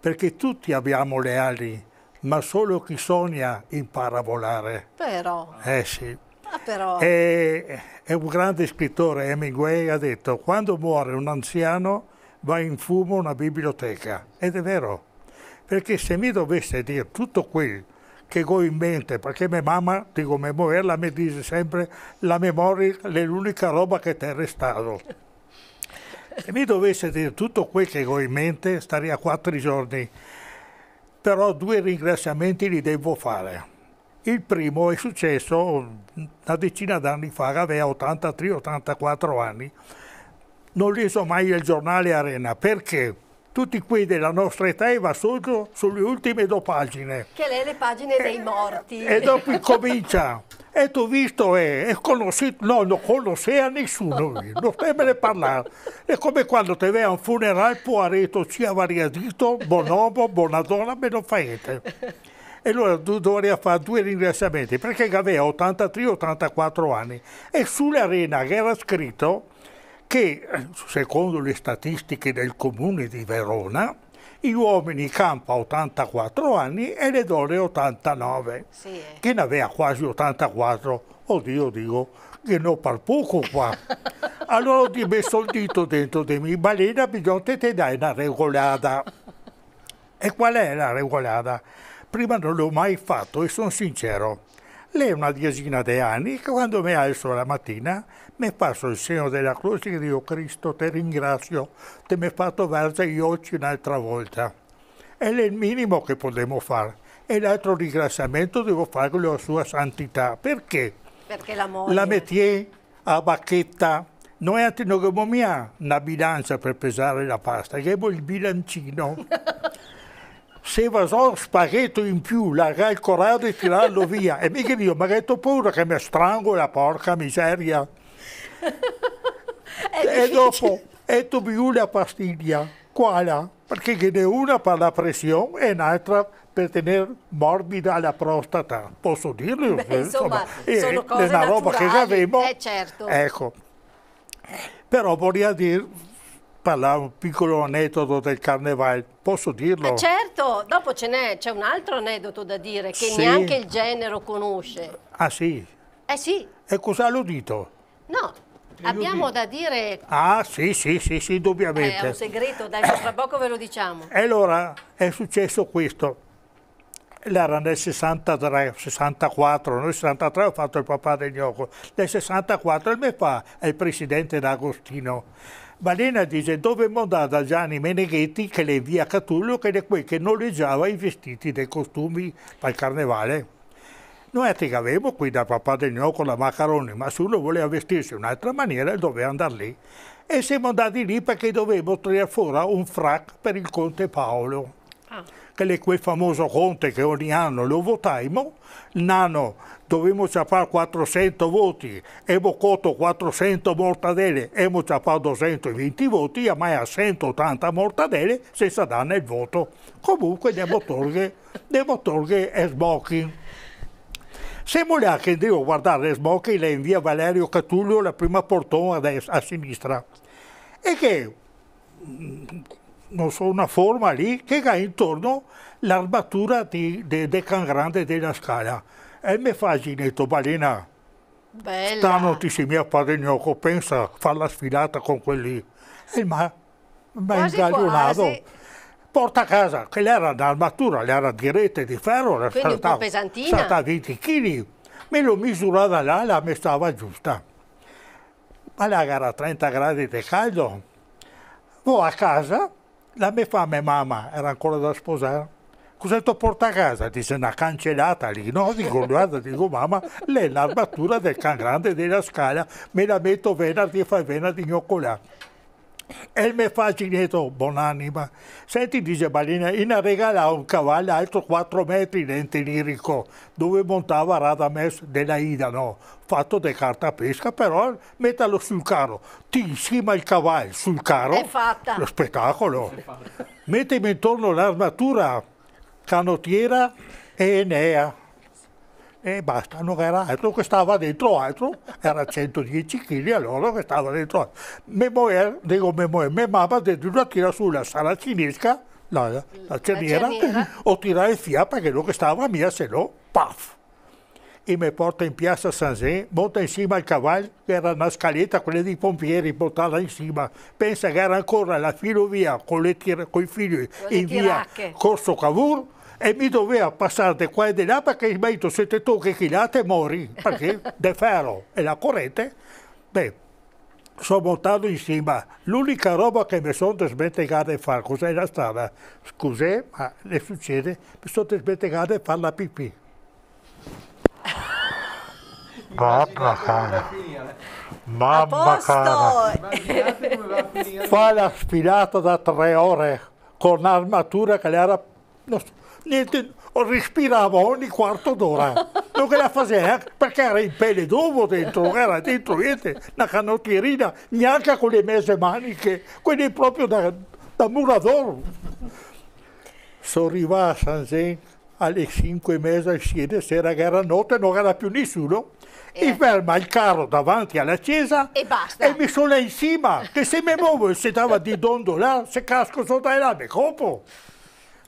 [SPEAKER 3] perché tutti abbiamo le ali, ma solo chi sogna impara a volare.
[SPEAKER 1] Però.
[SPEAKER 3] Eh sì.
[SPEAKER 1] Ah, però.
[SPEAKER 3] E, è un grande scrittore, Hemingway, ha detto, quando muore un anziano va in fumo una biblioteca. Ed è vero, perché se mi dovesse dire tutto quel che ho in mente, perché mia mamma, dico mia moglie, mi dice sempre la memoria è l'unica roba che ti è restato. Se mi dovesse dire tutto quel che ho in mente, starei a quattro giorni. Però due ringraziamenti li devo fare. Il primo è successo una decina d'anni fa, aveva 83-84 anni. Non leso mai il giornale Arena. Perché? Tutti qui della nostra età e va solo sulle ultime due pagine.
[SPEAKER 1] Che lei le pagine dei morti.
[SPEAKER 3] E, e dopo comincia. E tu visto, è, è conosciuto, no, non conosceva nessuno, non stai parlare. È come quando ti vai a un funerale, Poiretto ci ha variadito, buon uomo, buona donna, me lo fate. E allora tu dovrei fare due ringraziamenti, perché aveva 83-84 anni e sull'arena che era scritto che secondo le statistiche del comune di Verona gli uomini campa 84 anni e le donne 89, sì. Eh. che ne aveva quasi 84. Oddio, dico, che non par poco qua. allora ho messo il dito dentro di me, balena, bisogna te dai una regolata. E qual è la regolata? Prima non l'ho mai fatto e sono sincero. Lei è una decina di anni che quando mi alzo la mattina mi passo il segno della croce e dico Cristo ti ringrazio, ti mi hai fatto gli occhi un'altra volta. È il minimo che potremmo fare. E l'altro ringraziamento devo farlo a sua santità. Perché?
[SPEAKER 1] Perché la moglie...
[SPEAKER 3] La métier a bacchetta. Noi non abbiamo una bilancia per pesare la pasta, abbiamo il bilancino. se va so spaghetto in più, largare il corrado e tirarlo via. E mica io, ma che ho paura che mi strangola, porca miseria. e dopo, e tu la pastiglia, quale? Perché ce n'è una per la pressione e un'altra per tenere morbida la prostata. Posso dirlo?
[SPEAKER 1] Beh, insomma, insomma sono cose è una
[SPEAKER 3] roba che avevo.
[SPEAKER 1] Eh, certo.
[SPEAKER 3] Ecco. Però vorrei dire parlare un piccolo aneddoto del carnevale, posso dirlo?
[SPEAKER 1] Eh certo, dopo ce n'è, c'è un altro aneddoto da dire che sì. neanche il genero conosce.
[SPEAKER 3] Ah sì?
[SPEAKER 1] Eh sì.
[SPEAKER 3] E cosa l'ho detto?
[SPEAKER 1] No, abbiamo da dire...
[SPEAKER 3] Ah sì, sì, sì, sì, indubbiamente.
[SPEAKER 1] È un segreto, dai, tra poco ve lo diciamo.
[SPEAKER 3] E allora è successo questo. Era nel 63, 64, nel 63 ho fatto il papà del gioco, nel 64 il mio fa è il presidente d'Agostino Balena dice dove andare da Gianni Meneghetti che le via Catullo che è quel che noleggiava i vestiti dei costumi per il carnevale. Noi avevamo qui da papà del gnocco la macaroni, ma se uno voleva vestirsi in un'altra maniera doveva andare lì. E siamo andati lì perché dovevamo tirare fuori un frac per il conte Paolo. Ah. Che è quel famoso conte che ogni anno lo votaimo, nano dovevamo fare 400 voti, abbiamo cotto 400 mortadelle, abbiamo fatto 220 voti, a mai a 180 mortadelle senza dare il voto. Comunque devo togliere, devo togliere smoking. Siamo là che devo guardare smoking, lei invia Valerio Catullio, la prima portone a, a sinistra. E che so, una forma lì che ha intorno l'armatura di, di, di Can Grande della Scala E mi fa Ginetto Balena,
[SPEAKER 1] Bella.
[SPEAKER 3] stanotte si mia padre gnocco, pensa a fare la sfilata con quelli. E ma mi ha
[SPEAKER 1] Quasi,
[SPEAKER 3] ingaglionato. Porta a casa, che l'era un'armatura, l'era di rete di ferro, era
[SPEAKER 1] Quindi un po'
[SPEAKER 3] stata,
[SPEAKER 1] pesantina.
[SPEAKER 3] stata 20 kg. Me l'ho misurata là, la mi stava giusta. Ma là era 30 gradi di caldo. Vado a casa, la mia fa mia mamma, era ancora da sposare. Cosa ti porta a casa? Dice una cancellata lì, no? Dico, guarda, dico mamma, lei l'armatura del can grande della scala, me la metto venerdì e fai venerdì gnoccolà. E mi fa Ginetto, buonanima, senti, dice Balina, in regala un cavallo alto 4 metri dente lirico, dove montava Radames della Ida, no? Fatto di carta pesca, però mettalo sul carro, ti insieme il cavallo sul carro,
[SPEAKER 1] È fatta.
[SPEAKER 3] lo spettacolo. Mettimi intorno l'armatura, canottiera e Enea. E basta, non era altro che stava dentro altro, era 110 kg allora che stava dentro altro. Moglie, dico moglie, mia mamma dentro una tira sulla saracinesca, la, la cerniera, o tirare il fia perché non che stava mia, se no, paf! E mi porta in piazza San-Zé, monta insieme al cavallo, che era una scaletta, quella dei pompieri, portala in cima. Pensa che era ancora la filovia con, le tir- con i figli in via
[SPEAKER 1] tiracche.
[SPEAKER 3] Corso Cavour e mi doveva passare di qua e di là perché mi detto se ti tocchi chilate mori, perché de ferro e la corrente, beh, sono montato in cima. L'unica roba che mi sono dimenticato di fare, cos'era stata? Scusi, ma le succede, mi sono dimenticato di fare la pipì. Mamma cara, mamma cara. fa la sfilata da tre ore con un'armatura che le era non so, niente respirava ogni quarto d'ora non che la faceva perché era in pelle d'uovo dentro era dentro niente una canottierina neanche con le mese maniche quelli proprio da, da murador sono arrivato a San Zen alle 5 e mezza e 7 sera che era notte non era più nessuno
[SPEAKER 1] Eh.
[SPEAKER 3] e ferma il carro davanti alla chiesa
[SPEAKER 1] E basta.
[SPEAKER 3] e mi sono là in cima che se mi muovo e se stava di dondolare se casco sotto là mi copo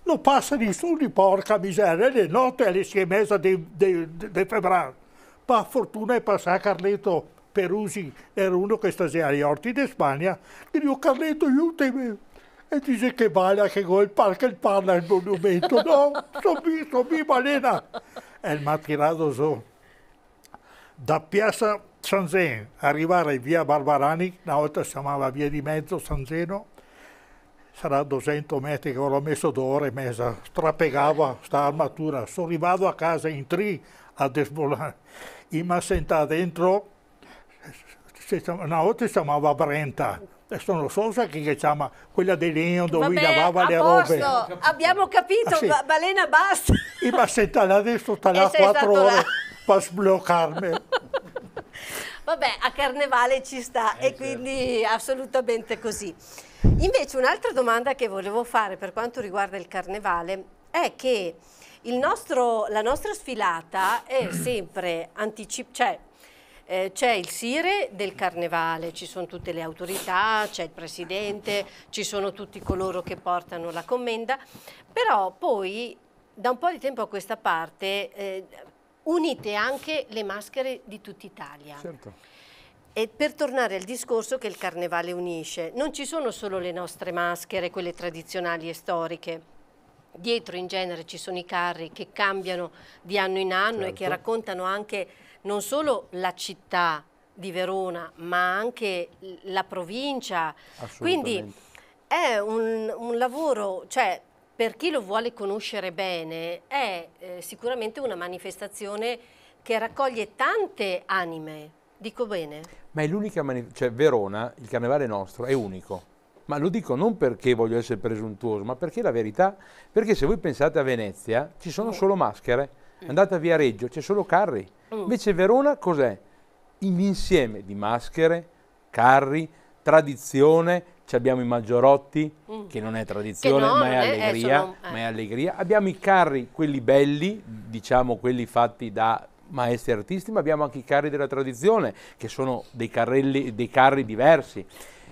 [SPEAKER 3] non passa nessuno porca miseria le notte alle 6 e mezza di, di- di- febbraio. Per fortuna è passato Carletto Perusi era uno che stasera agli orti di Spagna e dico Carletto aiutami. E dice che vale che col parco il parla il monumento. No sono qui sono qui balena. E mi ha tirato su. Da piazza San Zen arrivare via Barbarani, una volta si chiamava via di mezzo San Zeno, sarà 200 metri che l'ho messo due ore e mezza, strapegava sta armatura, sono arrivato a casa in tri a desbolare, mi sentato dentro, una volta si chiamava Brenta, adesso non so se chi che chiama, quella di legno dove
[SPEAKER 1] Vabbè,
[SPEAKER 3] lavava le robe.
[SPEAKER 1] abbiamo capito,
[SPEAKER 3] Ah, sì.
[SPEAKER 1] Ba- Balena basta.
[SPEAKER 3] E mi ha sentato adesso sta là quattro ore per sbloccarmi.
[SPEAKER 1] Vabbè, a carnevale ci sta
[SPEAKER 3] Eh,
[SPEAKER 1] e quindi assolutamente così. Invece un'altra domanda che volevo fare per quanto riguarda il carnevale è che il nostro- la nostra sfilata è sempre anticipata, cioè eh, c'è il sire del carnevale, ci sono tutte le autorità, c'è il presidente, ci sono tutti coloro che portano la commenda, però poi da un po' di tempo a questa parte eh, unite anche le maschere di tutta Italia.
[SPEAKER 2] Certo.
[SPEAKER 1] E per tornare al discorso che il carnevale unisce, non ci sono solo le nostre maschere, quelle tradizionali e storiche. Dietro in genere ci sono i carri che cambiano di anno in anno e che
[SPEAKER 2] Certo.
[SPEAKER 1] raccontano anche non solo la città di Verona, ma anche la provincia. Quindi è un, un lavoro, cioè per chi lo vuole conoscere bene, è eh, sicuramente una manifestazione che raccoglie tante anime. Dico bene?
[SPEAKER 2] Ma è l'unica manifestazione, cioè Verona, il carnevale nostro, è unico. Ma lo dico non perché voglio essere presuntuoso, ma perché è la verità. Perché se voi pensate a Venezia, ci sono solo maschere. Andate a Viareggio, c'è solo carri. Invece Verona cos'è? Un insieme di maschere, carri, tradizione, ci abbiamo i maggiorotti, che non è tradizione,
[SPEAKER 1] Che no,
[SPEAKER 2] ma è
[SPEAKER 1] non è- eh,
[SPEAKER 2] allegria,
[SPEAKER 1] sono- eh.
[SPEAKER 2] ma è allegria. Abbiamo i carri, quelli belli, diciamo quelli fatti da maestri artisti, ma abbiamo anche i carri della tradizione, che sono dei, carrelli, dei carri diversi.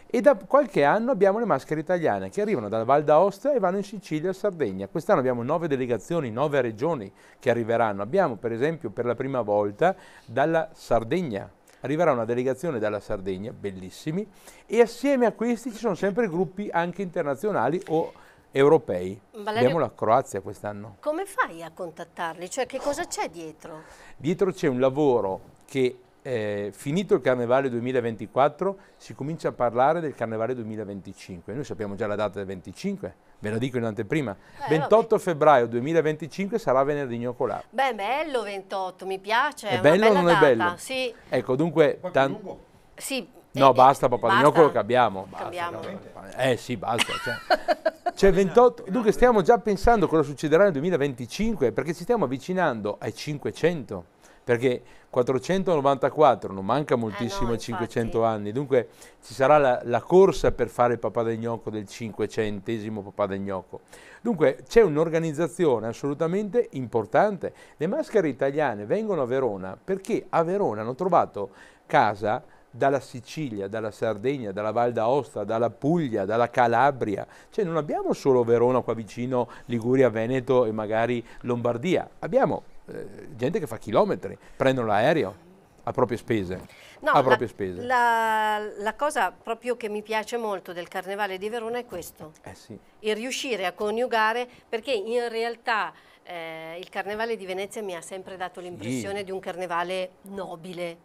[SPEAKER 2] E da qualche anno abbiamo le maschere italiane che arrivano dalla Val d'Aosta e vanno in Sicilia e Sardegna. Quest'anno abbiamo nove delegazioni, nove regioni che arriveranno. Abbiamo per esempio per la prima volta dalla Sardegna, arriverà una delegazione dalla Sardegna, bellissimi, e assieme a questi ci sono sempre gruppi anche internazionali o europei. Valerio, Abbiamo la Croazia quest'anno.
[SPEAKER 1] Come fai a contattarli? Cioè che cosa c'è dietro?
[SPEAKER 2] Dietro c'è un lavoro che eh, finito il Carnevale 2024 si comincia a parlare del Carnevale 2025. Noi sappiamo già la data del 25, ve la dico in anteprima. Eh, 28 vabbè. febbraio 2025 sarà venerdì gnoccolà.
[SPEAKER 1] Beh, bello 28, mi piace.
[SPEAKER 2] È, è bello o non
[SPEAKER 1] data.
[SPEAKER 2] è bello?
[SPEAKER 1] Sì.
[SPEAKER 2] Ecco, dunque...
[SPEAKER 1] Tan- sì,
[SPEAKER 2] No, eh, basta papà basta. gnocco lo cambiamo.
[SPEAKER 1] Cambiamo.
[SPEAKER 2] Eh sì, basta. Cioè. C'è 28, dunque stiamo già pensando cosa succederà nel 2025 perché ci stiamo avvicinando ai 500 perché 494 non manca moltissimo
[SPEAKER 1] eh
[SPEAKER 2] no, 500 anni, dunque ci sarà la, la, corsa per fare il papà del gnocco del 500 papà del gnocco. Dunque c'è un'organizzazione assolutamente importante. Le maschere italiane vengono a Verona perché a Verona hanno trovato casa dalla Sicilia, dalla Sardegna, dalla Val d'Aosta, dalla Puglia, dalla Calabria. Cioè non abbiamo solo Verona qua vicino, Liguria, Veneto e magari Lombardia. Abbiamo eh, gente che fa chilometri, prendono l'aereo a proprie spese.
[SPEAKER 1] No,
[SPEAKER 2] a
[SPEAKER 1] proprie la, spese. La, la, cosa proprio che mi piace molto del Carnevale di Verona è questo,
[SPEAKER 2] eh sì.
[SPEAKER 1] il riuscire a coniugare, perché in realtà eh, il Carnevale di Venezia mi ha sempre dato l'impressione sì. di un carnevale nobile,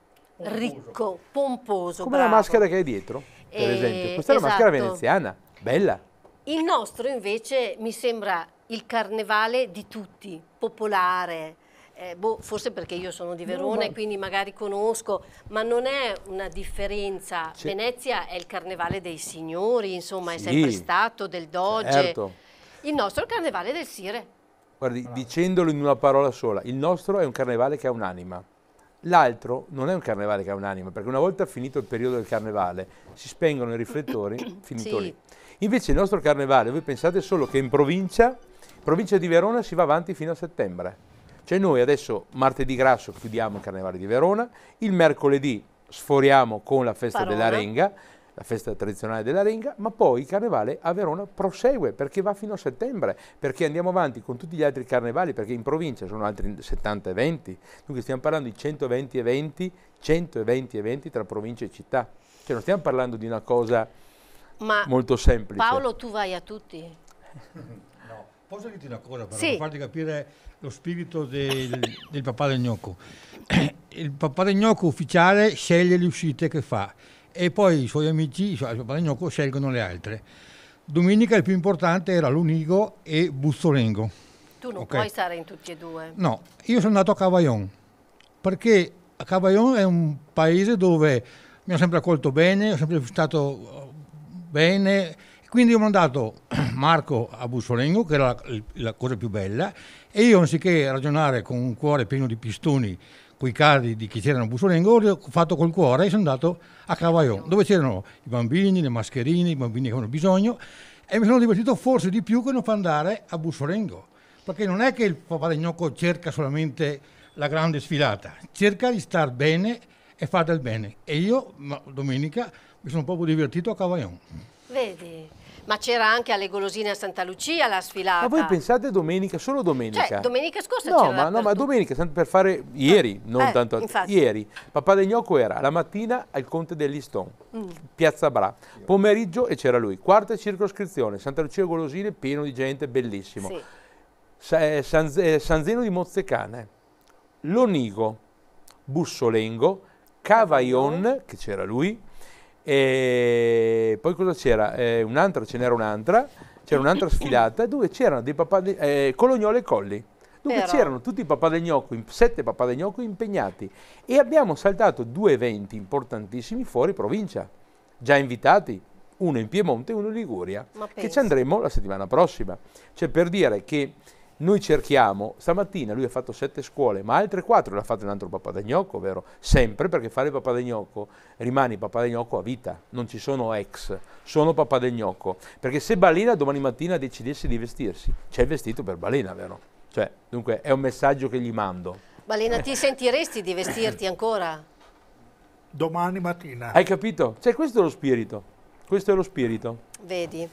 [SPEAKER 1] pomposo. ricco, pomposo.
[SPEAKER 2] Come
[SPEAKER 1] bravo.
[SPEAKER 2] la maschera che hai dietro, per e, esempio. Questa esatto. è la maschera esatto. veneziana, bella.
[SPEAKER 1] Il nostro invece mi sembra il carnevale di tutti, popolare, eh, boh, forse perché io sono di Verona no, ma... e quindi magari conosco, ma non è una differenza. Venezia è il carnevale dei signori, insomma, sì, è sempre stato del Doge.
[SPEAKER 2] Certo.
[SPEAKER 1] Il nostro è il carnevale del Sire.
[SPEAKER 2] Guardi, dicendolo in una parola sola, il nostro è un carnevale che ha un'anima. L'altro non è un carnevale che ha un'anima, perché una volta finito il periodo del carnevale si spengono i riflettori, finito sì. lì. Invece il nostro carnevale, voi pensate solo che in provincia, in provincia di Verona si va avanti fino a settembre. Cioè noi adesso martedì grasso chiudiamo il Carnevale di Verona, il mercoledì sforiamo con la festa Parola. della Renga, la festa tradizionale della Renga, ma poi il Carnevale a Verona prosegue perché va fino a settembre, perché andiamo avanti con tutti gli altri carnevali, perché in provincia sono altri 70 eventi, dunque stiamo parlando di 120 eventi, 120 eventi tra provincia e città, cioè non stiamo parlando di una cosa ma molto semplice.
[SPEAKER 1] Paolo tu vai a tutti?
[SPEAKER 4] no, posso dirti una cosa però, sì. per farti capire lo spirito del, del papà del gnocco. Il papà del gnocco ufficiale sceglie le uscite che fa e poi i suoi amici, il papà del gnocco, scelgono le altre. Domenica il più importante era Lunigo e Buzzolengo.
[SPEAKER 1] Tu non okay. puoi stare in tutti e due.
[SPEAKER 4] No, io sono andato a Cavaillon perché Cavaillon è un paese dove mi hanno sempre accolto bene, ho sempre stato bene, quindi ho mandato Marco a Bussolengo, che era la, la, cosa più bella, e io anziché ragionare con un cuore pieno di pistoni con i cardi di chi c'erano a Bussolengo, ho fatto col cuore e sono andato a Cavaillon, dove c'erano i bambini, le mascherine, i bambini che avevano bisogno, e mi sono divertito forse di più che non fa andare a Bussolengo, perché non è che il papà del gnocco cerca solamente la grande sfilata, cerca di star bene e fare del bene. E io domenica mi sono proprio divertito a Cavaillon.
[SPEAKER 1] Vedi? Ma c'era anche alle golosine a Santa Lucia la sfilata.
[SPEAKER 2] Ma voi pensate domenica, solo domenica?
[SPEAKER 1] Cioè, domenica scorsa
[SPEAKER 2] no, ma, No, ma domenica, per fare ieri, non eh, tanto
[SPEAKER 1] infatti.
[SPEAKER 2] ieri, Papà del Gnocco era la mattina al Conte dell'Iston, mm. Piazza Bra, pomeriggio e c'era lui, quarta circoscrizione, Santa Lucia Golosine, pieno di gente, bellissimo. Sì. Eh, San, eh, San Zeno di Mozzecane, Lonigo, Bussolengo, Cavaillon, che c'era lui, e poi cosa c'era? Eh, un'altra, ce n'era un'altra, c'era un'altra sfilata dove c'erano dei papà, de, eh, Colognole e Colli. Dove c'erano tutti i papà del gnocco, sette papà del gnocco impegnati e abbiamo saltato due eventi importantissimi fuori provincia, già invitati, uno in Piemonte e uno in Liguria, che ci andremo la settimana prossima. Cioè per dire che noi cerchiamo, stamattina lui ha fatto sette scuole, ma altre quattro le ha fatte un altro papà da gnocco, vero? Sempre perché fare papà da gnocco rimani papà da gnocco a vita, non ci sono ex, sono papà da gnocco. Perché se Balena domani mattina decidesse di vestirsi, c'è il vestito per Balena, vero? Cioè, dunque è un messaggio che gli mando.
[SPEAKER 1] Balena, ti sentiresti di vestirti ancora?
[SPEAKER 3] Domani mattina.
[SPEAKER 2] Hai capito? Cioè, questo è lo spirito. Questo è lo spirito.
[SPEAKER 1] Vedi.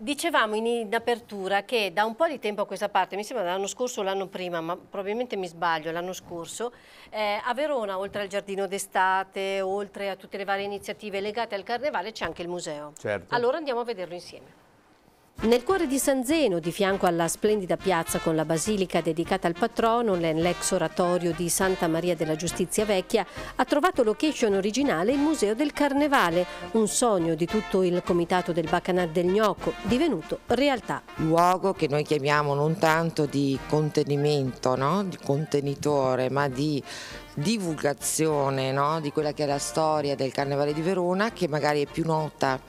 [SPEAKER 1] Dicevamo in, apertura che da un po' di tempo a questa parte, mi sembra l'anno scorso o l'anno prima, ma probabilmente mi sbaglio, l'anno scorso, eh, a Verona, oltre al giardino d'estate, oltre a tutte le varie iniziative legate al carnevale, c'è anche il museo.
[SPEAKER 2] Certo.
[SPEAKER 1] Allora andiamo a vederlo insieme. Nel cuore di San Zeno, di fianco alla splendida piazza con la basilica dedicata al patrono, l'ex oratorio di Santa Maria della Giustizia Vecchia, ha trovato location originale il Museo del Carnevale, un sogno di tutto il comitato del Bacanat del Gnocco, divenuto realtà.
[SPEAKER 5] Luogo che noi chiamiamo non tanto di contenimento, no? di contenitore, ma di divulgazione no? di quella che è la storia del Carnevale di Verona che magari è più nota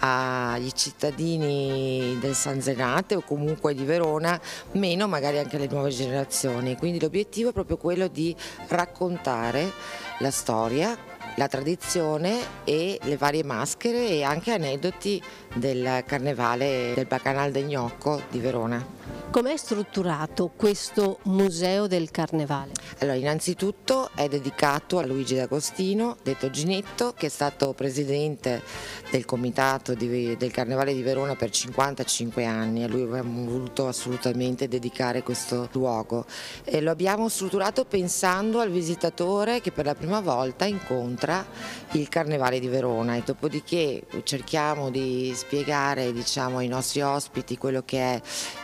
[SPEAKER 5] agli cittadini del San Zenate o comunque di Verona, meno magari anche alle nuove generazioni. Quindi l'obiettivo è proprio quello di raccontare la storia, la tradizione e le varie maschere e anche aneddoti del Carnevale del Bacanal del Gnocco di Verona.
[SPEAKER 1] Com'è strutturato questo Museo del Carnevale?
[SPEAKER 5] Allora, innanzitutto è dedicato a Luigi D'Agostino, detto Ginetto, che è stato presidente del comitato di, del Carnevale di Verona per 55 anni. A lui abbiamo voluto assolutamente dedicare questo luogo. E lo abbiamo strutturato pensando al visitatore che per la prima volta incontra il Carnevale di Verona e dopodiché cerchiamo di spiegare diciamo, ai nostri ospiti quello che è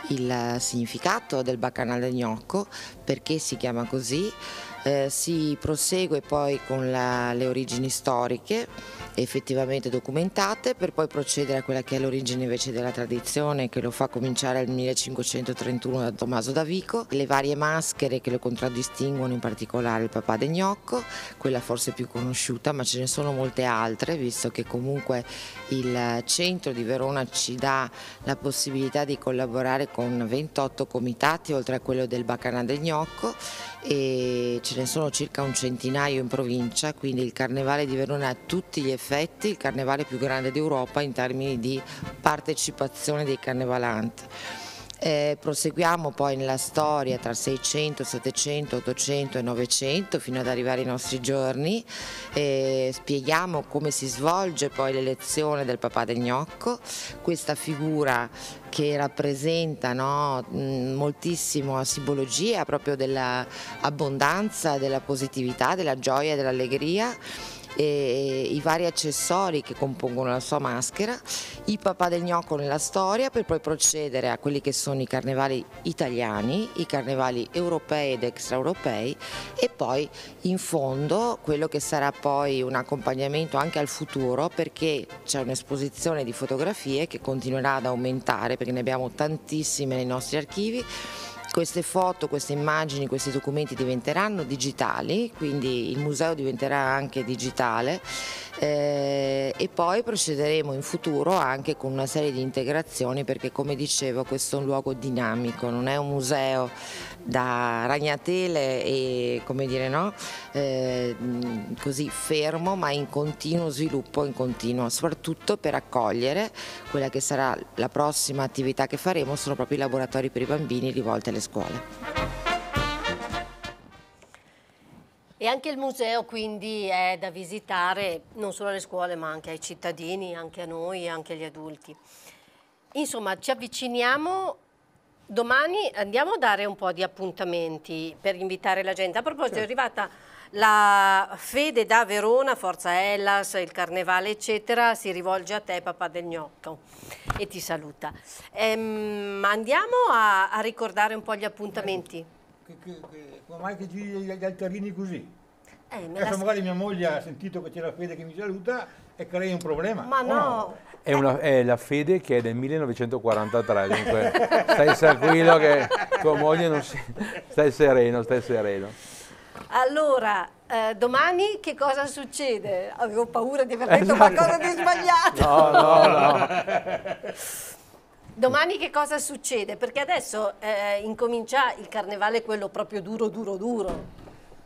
[SPEAKER 5] il significato del bacchanal del gnocco, perché si chiama così, eh, si prosegue poi con la, le origini storiche effettivamente documentate per poi procedere a quella che è l'origine invece della tradizione che lo fa cominciare nel 1531 da Tommaso da Vico, le varie maschere che lo contraddistinguono in particolare il papà del gnocco, quella forse più conosciuta ma ce ne sono molte altre visto che comunque il centro di Verona ci dà la possibilità di collaborare con 28 comitati oltre a quello del Bacchanà del Gnocco e ce ne sono circa un centinaio in provincia, quindi il Carnevale di Verona ha tutti gli effetti il carnevale più grande d'Europa in termini di partecipazione dei carnevalanti. Eh, proseguiamo poi nella storia tra 600, 700, 800 e 900 fino ad arrivare ai nostri giorni, eh, spieghiamo come si svolge poi l'elezione del papà del gnocco, questa figura che rappresenta no, moltissimo la simbologia proprio dell'abbondanza, della positività, della gioia, dell'allegria e i vari accessori che compongono la sua maschera, il papà del gnocco nella storia per poi procedere a quelli che sono i carnevali italiani, i carnevali europei ed extraeuropei e poi in fondo quello che sarà poi un accompagnamento anche al futuro perché c'è un'esposizione di fotografie che continuerà ad aumentare perché ne abbiamo tantissime nei nostri archivi queste foto, queste immagini, questi documenti diventeranno digitali, quindi il museo diventerà anche digitale eh, e poi procederemo in futuro anche con una serie di integrazioni perché come dicevo questo è un luogo dinamico, non è un museo da ragnatele e come dire no, eh, così fermo ma in continuo sviluppo, in continuo, soprattutto per accogliere quella che sarà la prossima attività che faremo, sono proprio i laboratori per i bambini rivolti alle scuole.
[SPEAKER 1] E anche il museo quindi è da visitare non solo alle scuole ma anche ai cittadini, anche a noi, anche agli adulti. Insomma ci avviciniamo Domani andiamo a dare un po' di appuntamenti per invitare la gente. A proposito, certo. è arrivata la Fede da Verona, Forza Hellas, il Carnevale, eccetera, si rivolge a te, papà del gnocco, e ti saluta. Ehm, andiamo a, a, ricordare un po' gli appuntamenti.
[SPEAKER 3] Che, che, che, come mai che giri gli altarini così? Eh, Adesso magari mia moglie ha sentito che c'è la Fede che mi saluta e crei un problema.
[SPEAKER 1] Ma no! no.
[SPEAKER 2] È, una, è, la fede che è del 1943, dunque stai tranquillo che tua moglie non si... Stai sereno, stai sereno.
[SPEAKER 1] Allora, eh, domani che cosa succede? Avevo paura di aver detto esatto. qualcosa di sbagliato.
[SPEAKER 2] No, no, no.
[SPEAKER 1] Domani che cosa succede? Perché adesso eh, incomincia il carnevale quello proprio duro, duro, duro.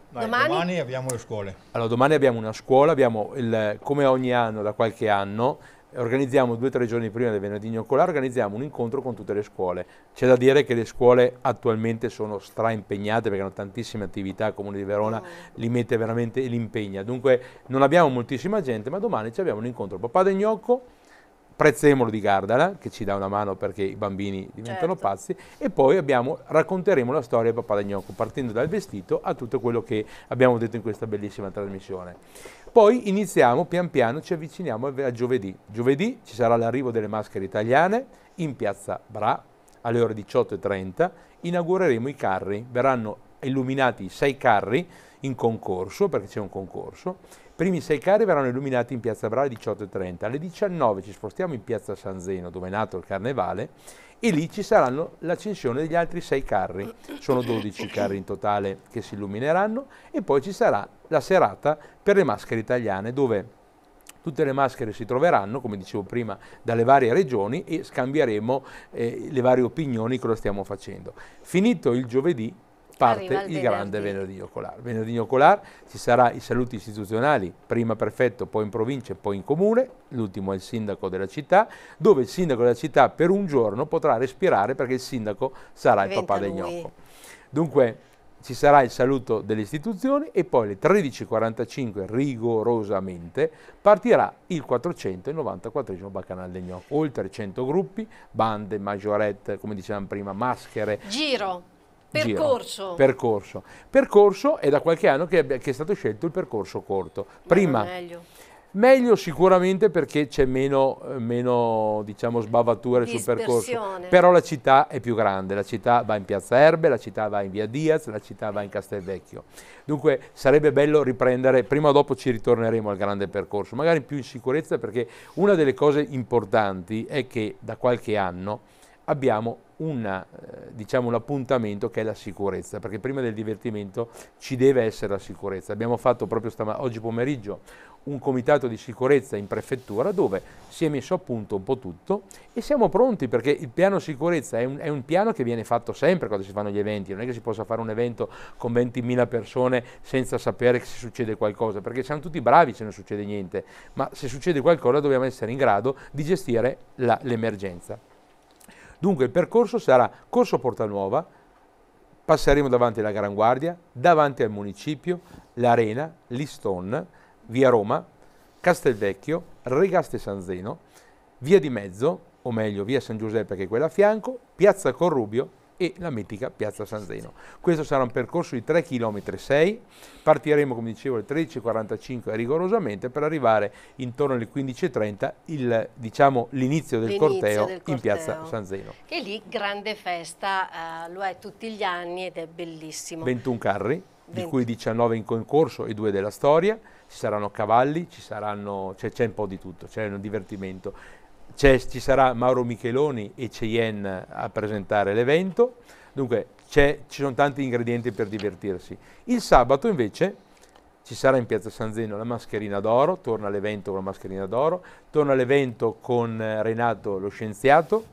[SPEAKER 3] Vai, domani? domani? abbiamo le scuole.
[SPEAKER 2] Allora, domani abbiamo una scuola, abbiamo il, come ogni anno, da qualche anno, organizziamo due o tre giorni prima del venerdì gnoccolare, organizziamo un incontro con tutte le scuole. C'è da dire che le scuole attualmente sono straimpegnate perché hanno tantissime attività, il Comune di Verona li mette veramente e li impegna. Dunque non abbiamo moltissima gente, ma domani abbiamo un incontro papà del gnocco, Prezzemolo di Gardala, che ci dà una mano perché i bambini diventano certo. pazzi, e poi abbiamo, racconteremo la storia del papà del gnocco, partendo dal vestito a tutto quello che abbiamo detto in questa bellissima trasmissione. Poi iniziamo pian piano, ci avviciniamo a giovedì. Giovedì ci sarà l'arrivo delle maschere italiane in piazza Bra alle ore 18.30, inaugureremo i carri, verranno illuminati sei carri in concorso, perché c'è un concorso, primi sei carri verranno illuminati in piazza Bra alle 18.30, alle 19 ci spostiamo in piazza San Zeno dove è nato il carnevale e lì ci saranno l'accensione degli altri sei carri, sono 12 carri in totale che si illumineranno. E poi ci sarà la serata per le maschere italiane dove tutte le maschere si troveranno, come dicevo prima, dalle varie regioni e scambieremo eh, le varie opinioni che lo stiamo facendo. Finito il giovedì parte il, il grande venerdì gnoccolare. Venerdì gnoccolare ci sarà i saluti istituzionali, prima prefetto, poi in provincia e poi in comune, l'ultimo è il sindaco della città, dove il sindaco della città per un giorno potrà respirare perché il sindaco sarà Diventa il papà del gnocco. Dunque ci sarà il saluto delle istituzioni e poi alle 13.45 rigorosamente partirà il 494 Bacchanal del Gnocco. Oltre 100 gruppi, bande, maggiorette, come dicevamo prima, maschere.
[SPEAKER 1] Giro. Percorso.
[SPEAKER 2] Giro. Percorso. Percorso è da qualche anno che, che, è stato scelto il percorso corto. Prima, meglio. meglio sicuramente perché c'è meno, meno diciamo, sbavature sul percorso. Però la città è più grande, la città va in Piazza Erbe, la città va in Via Diaz, la città va in Castelvecchio. Dunque sarebbe bello riprendere, prima o dopo ci ritorneremo al grande percorso, magari più in sicurezza perché una delle cose importanti è che da qualche anno abbiamo una, eh, diciamo un appuntamento che è la sicurezza, perché prima del divertimento ci deve essere la sicurezza. Abbiamo fatto proprio oggi pomeriggio un comitato di sicurezza in prefettura dove si è messo a punto un po' tutto e siamo pronti perché il piano sicurezza è un, è un piano che viene fatto sempre quando si fanno gli eventi, non è che si possa fare un evento con 20.000 persone senza sapere se succede qualcosa, perché siamo tutti bravi se non succede niente, ma se succede qualcosa dobbiamo essere in grado di gestire l'emergenza. Dunque il percorso sarà Corso Porta Nuova, passeremo davanti alla Gran Guardia, davanti al municipio, l'Arena, l'Iston, via Roma, Castelvecchio, Regaste San Zeno, via di mezzo, o meglio via San Giuseppe che è quella a fianco, piazza Corrubio e la mitica Piazza San Zeno. Questo sarà un percorso di 3 km 6, partiremo come dicevo alle 13.45 rigorosamente per arrivare intorno alle 15.30 il, diciamo, l'inizio del, corteo del corteo in Piazza San Zeno.
[SPEAKER 1] Che lì grande festa, eh, lo è tutti gli anni ed è bellissimo.
[SPEAKER 2] 21 carri, 20. di cui 19 in concorso e 2 della storia, ci saranno cavalli, ci saranno, c'è un po' di tutto, c'è un divertimento ci sarà Mauro Micheloni e Cheyenne a presentare l'evento, dunque ci sono tanti ingredienti per divertirsi. Il sabato invece ci sarà in Piazza San Zeno la mascherina d'oro, torna l'evento con la mascherina d'oro, torna l'evento con Renato lo scienziato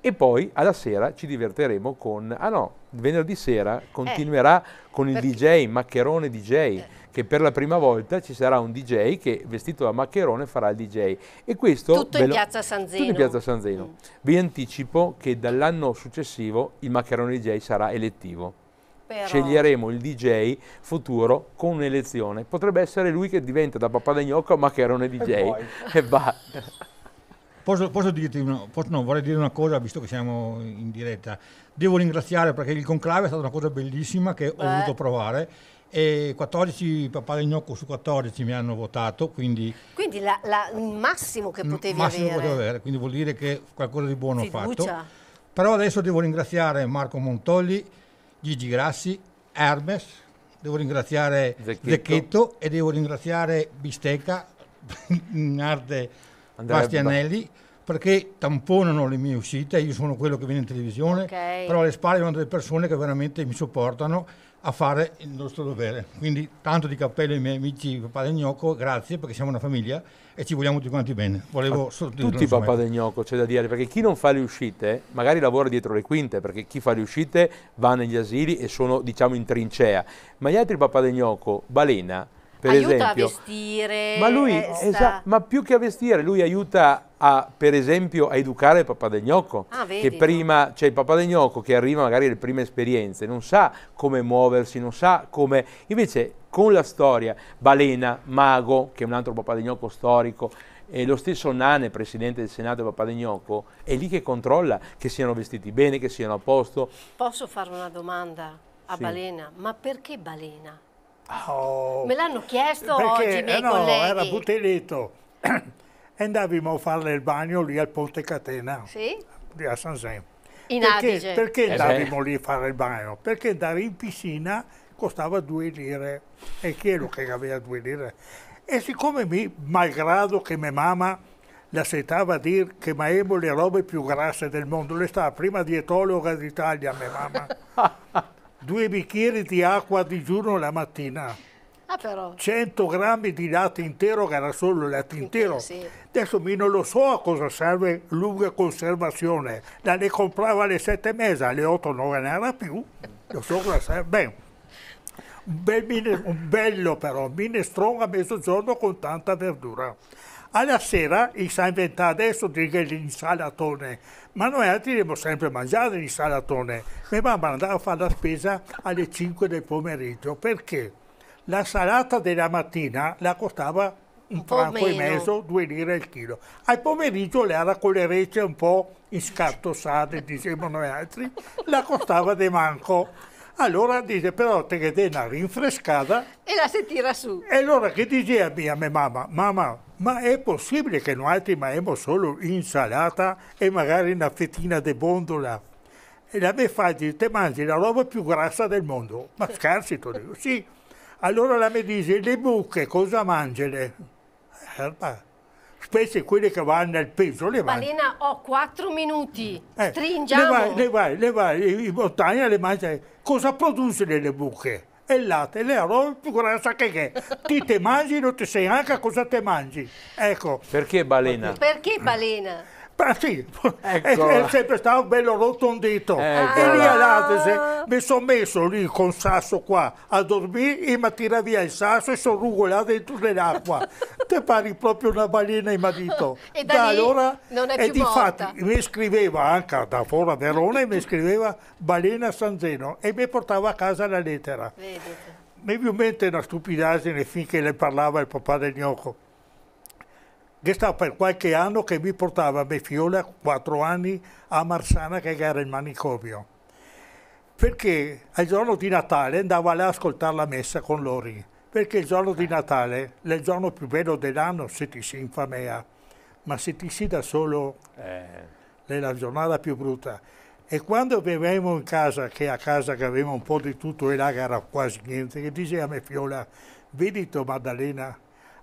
[SPEAKER 2] e poi alla sera ci divertiremo con, ah no, venerdì sera continuerà eh, con il DJ, Maccherone DJ. Eh che per la prima volta ci sarà un DJ che vestito da maccherone farà il DJ. E questo
[SPEAKER 1] tutto, in piazza,
[SPEAKER 2] tutto in piazza San Zeno. Mm. Vi anticipo che dall'anno successivo il maccherone DJ sarà elettivo. Però... Sceglieremo il DJ futuro con un'elezione. Potrebbe essere lui che diventa da papà da gnocco maccherone DJ. E, e va.
[SPEAKER 6] Posso, posso, dirti una, posso, no, vorrei dire una cosa visto che siamo in diretta. Devo ringraziare perché il conclave è stata una cosa bellissima che Beh. ho voluto provare e 14 papà del gnocco su 14 mi hanno votato quindi,
[SPEAKER 1] quindi la, la, il massimo che potevi massimo avere. Potevo avere
[SPEAKER 6] quindi vuol dire che qualcosa di buono Fiducia. ho fatto però adesso devo ringraziare Marco Montolli Gigi Grassi Hermes devo ringraziare Zecchetto, Zecchetto e devo ringraziare Bistecca in arte Andrea Bastianelli perché tamponano le mie uscite, io sono quello che viene in televisione, okay. però alle spalle sono delle persone che veramente mi sopportano a fare il nostro dovere. Quindi tanto di cappello ai miei amici papà del gnocco, grazie perché siamo una famiglia e ci vogliamo tutti quanti bene.
[SPEAKER 2] Volevo tutti papà del gnocco, c'è da dire, perché chi non fa le uscite magari lavora dietro le quinte, perché chi fa le uscite va negli asili e sono diciamo in trincea, ma gli altri papà del gnocco, Balena, per
[SPEAKER 1] aiuta
[SPEAKER 2] esempio,
[SPEAKER 1] a vestire.
[SPEAKER 2] Ma lui, sta... esatto, ma più che a vestire, lui aiuta a, per esempio, a educare il papà del gnocco,
[SPEAKER 1] Ah,
[SPEAKER 2] che prima, c'è il papà del gnocco che arriva magari alle prime esperienze, non sa come muoversi, non sa come... Invece con la storia, Balena, Mago, che è un altro papà del gnocco storico, e lo stesso Nane, presidente del Senato e papà del gnocco, è lì che controlla che siano vestiti bene, che siano a posto.
[SPEAKER 1] Posso fare una domanda a
[SPEAKER 2] Sì.
[SPEAKER 1] Balena? Ma perché Balena?
[SPEAKER 3] Oh,
[SPEAKER 1] Me l'hanno chiesto
[SPEAKER 3] perché
[SPEAKER 1] oggi i miei
[SPEAKER 3] eh no,
[SPEAKER 1] colleghi.
[SPEAKER 3] era Buteletto. E andavamo a fare il bagno lì al Ponte Catena,
[SPEAKER 1] Sì?
[SPEAKER 3] lì a San Sem.
[SPEAKER 1] In
[SPEAKER 3] perché,
[SPEAKER 1] Adige.
[SPEAKER 3] perché
[SPEAKER 2] Eh
[SPEAKER 3] andavamo lì a fare il bagno? Perché andare in piscina costava due lire e chi è lo che aveva due lire? E siccome mi, malgrado che mia mamma la sentava dire che avevamo le robe più grasse del mondo, lei stava prima dietologa d'Italia, mia mamma, due bicchieri di acqua a digiuno la mattina.
[SPEAKER 1] Ah però.
[SPEAKER 3] 100 grammi di latte intero, che era solo il latte intero.
[SPEAKER 1] sì.
[SPEAKER 3] Adesso mi non lo so a cosa serve lunga conservazione. La ne comprava alle sette mesi, alle otto non ne era più. Lo so cosa serve. Beh, un, bel un bello però, minestrone a mezzogiorno con tanta verdura. Alla sera si sa inventare adesso dice l'insalatone, ma noi altri abbiamo sempre mangiato l'insalatone. Mia mamma andava a fare la spesa alle 5 del pomeriggio perché la salata della mattina la costava un franco e mezzo, due lire il chilo. Al pomeriggio le era con le rece un po' iscartossate, dicevano noi altri, la costava de manco. Allora dice, però te che una rinfrescata,
[SPEAKER 1] E la si tira su.
[SPEAKER 3] e allora che diceva mia, mia mamma, mamma, ma è possibile che noi altri mangiamo solo insalata e magari una fettina di bondola? E la me fa, dice, te mangi la roba più grassa del mondo. Ma scherzi, tu dico, sì. Allora la mi dice, le buche cosa mangiale? Erba, specie quelle che vanno al peso, le mangi.
[SPEAKER 1] Balena, ho quattro minuti.
[SPEAKER 3] Eh,
[SPEAKER 1] Stringiamo.
[SPEAKER 3] Le vai, le vai, le vai in montagna, le mangi. Cosa producono le buche? E il latte, le roba più grassa che è. Ti te mangi, non ti sai anche cosa te mangi. Ecco,
[SPEAKER 2] Perché balena?
[SPEAKER 1] Perché balena?
[SPEAKER 3] Ma sì, è,
[SPEAKER 2] Ecco.
[SPEAKER 3] è sempre stato bello rotondito.
[SPEAKER 2] Ecco.
[SPEAKER 3] E lì all'Atese mi sono messo lì con sasso qua a dormire e mi tira via il sasso e sono rugolato dentro nell'acqua. Te pari proprio una balena in marito.
[SPEAKER 1] E da lì
[SPEAKER 3] allora,
[SPEAKER 1] non è
[SPEAKER 3] e
[SPEAKER 1] più
[SPEAKER 3] difatti
[SPEAKER 1] morta.
[SPEAKER 3] mi scriveva anche da fuori a Verona e mi scriveva Balena San Zeno e mi portava a casa la lettera.
[SPEAKER 1] Vedete.
[SPEAKER 3] Mi è venuta in mente una stupidaggine finché le parlava il papà del gnocco. Che sta per qualche anno che mi portava mia figlia, quattro anni, a Marsana che era il manicomio. Perché al giorno di Natale andava là a ascoltare la messa con loro. Perché il giorno di Natale è il giorno più bello dell'anno se ti si infamea, ma se ti si da solo è la giornata più brutta. E quando vivevamo in casa, che a casa che avevamo un po' di tutto e là che era quasi niente, che diceva a mia fiola, vedi tu Maddalena,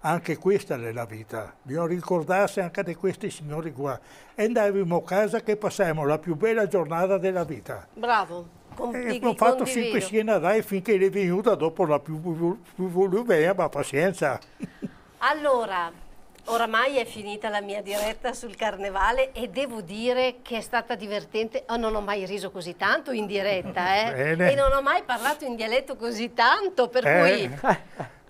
[SPEAKER 3] anche questa è la vita, bisogna ricordarsi anche di questi signori qua. E andavamo a casa che passavamo la più bella giornata della vita.
[SPEAKER 1] Bravo. Con-
[SPEAKER 3] E abbiamo fatto
[SPEAKER 1] condivido.
[SPEAKER 3] cinque siena dai finché è venuta, dopo la più, più, più ma pazienza.
[SPEAKER 1] Allora, oramai è finita la mia diretta sul carnevale e devo dire che è stata divertente. Oh, non ho mai riso così tanto in diretta, eh?
[SPEAKER 3] Bene.
[SPEAKER 1] E non ho mai parlato in dialetto così tanto, per
[SPEAKER 3] Eh.
[SPEAKER 1] cui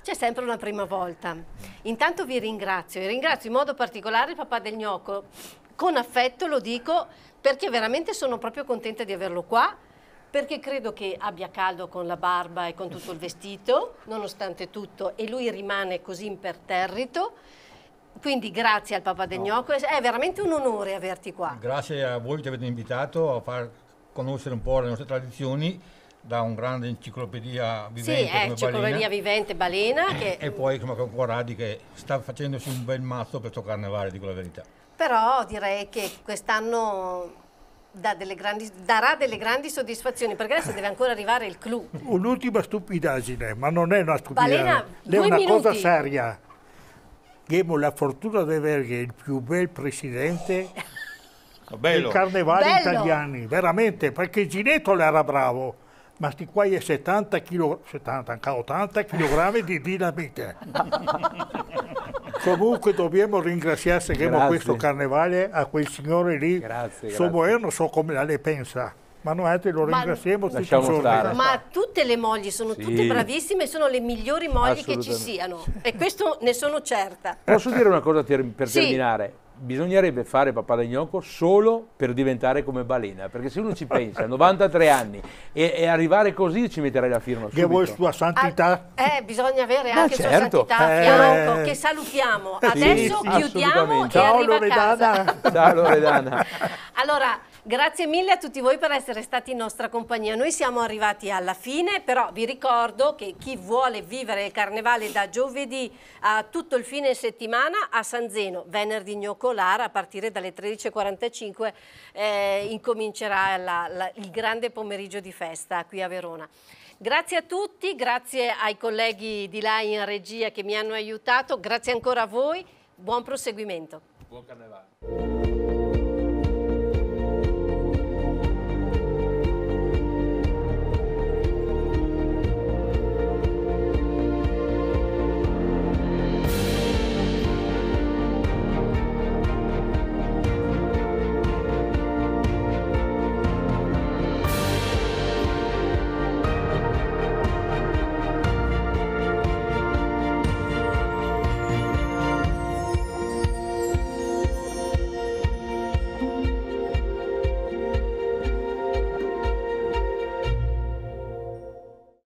[SPEAKER 1] c'è sempre una prima volta. Intanto vi ringrazio e ringrazio in modo particolare il papà del gnocco. Con affetto lo dico perché veramente sono proprio contenta di averlo qua. Perché credo che abbia caldo con la barba e con tutto il vestito, nonostante tutto, e lui rimane così imperterrito. Quindi grazie al papà del gnocco, è è veramente un onore averti qua.
[SPEAKER 6] Grazie a voi che ci avete invitato a far conoscere un po' le nostre tradizioni da un grande enciclopedia
[SPEAKER 1] Sì,
[SPEAKER 6] vivente
[SPEAKER 1] è
[SPEAKER 6] come
[SPEAKER 1] Enciclopedia
[SPEAKER 6] Balena
[SPEAKER 1] Vivente Balena, che
[SPEAKER 6] e poi come con Corradi che sta facendosi un bel mazzo per sto carnevale, dico la verità.
[SPEAKER 1] però direi che quest'anno dà delle grandi- darà delle grandi soddisfazioni, perché adesso deve ancora arrivare il clou.
[SPEAKER 3] Un'ultima stupidaggine, ma non è una stupidaggine,
[SPEAKER 1] Balena,
[SPEAKER 3] è una cosa
[SPEAKER 1] minuti.
[SPEAKER 3] seria. Abbiamo la fortuna di avere il più bel presidente
[SPEAKER 4] Bello.
[SPEAKER 3] dei carnevali
[SPEAKER 1] Bello.
[SPEAKER 3] italiani, veramente, perché Ginetto era bravo, ma sti qua è 70 kg, 70, anche 80 kg di dinamite. Comunque dobbiamo ringraziarsi che questo carnevale a quel signore lì.
[SPEAKER 2] Grazie, grazie.
[SPEAKER 3] io non so come la lei pensa, ma noi altri lo
[SPEAKER 1] Ma-
[SPEAKER 3] ringraziamo tutti i
[SPEAKER 2] Lasciamo
[SPEAKER 3] giorni.
[SPEAKER 2] stare.
[SPEAKER 1] Ma tutte le mogli sono
[SPEAKER 2] Sì.
[SPEAKER 1] tutte bravissime, sono le migliori mogli che ci siano e questo ne sono certa.
[SPEAKER 2] Posso dire una cosa ter- per
[SPEAKER 1] Sì.
[SPEAKER 2] terminare? Bisognerebbe fare papà da gnocco solo per diventare come Balena, perché se uno ci pensa, 93 anni, e, e arrivare così ci metterei la firma subito.
[SPEAKER 3] Che vuoi sua santità?
[SPEAKER 1] Ah, eh, bisogna avere
[SPEAKER 2] Ma
[SPEAKER 1] anche
[SPEAKER 2] certo.
[SPEAKER 1] sua santità
[SPEAKER 3] Eh.
[SPEAKER 1] fianco, che salutiamo.
[SPEAKER 2] Sì,
[SPEAKER 1] Adesso
[SPEAKER 2] sì,
[SPEAKER 1] chiudiamo
[SPEAKER 2] assolutamente.
[SPEAKER 1] e
[SPEAKER 3] Ciao
[SPEAKER 1] arriva a casa.
[SPEAKER 3] Loredana.
[SPEAKER 2] Ciao Loredana.
[SPEAKER 1] Allora, grazie mille a tutti voi per essere stati in nostra compagnia. Noi siamo arrivati alla fine, però vi ricordo che chi vuole vivere il carnevale da giovedì a tutto il fine settimana a San Zeno, venerdì gnoccolara a partire dalle 13.45 eh, incomincerà la- la- il grande pomeriggio di festa qui a Verona. Grazie a tutti, grazie ai colleghi di là in regia che mi hanno aiutato, grazie ancora a voi, buon proseguimento.
[SPEAKER 2] Buon carnevale.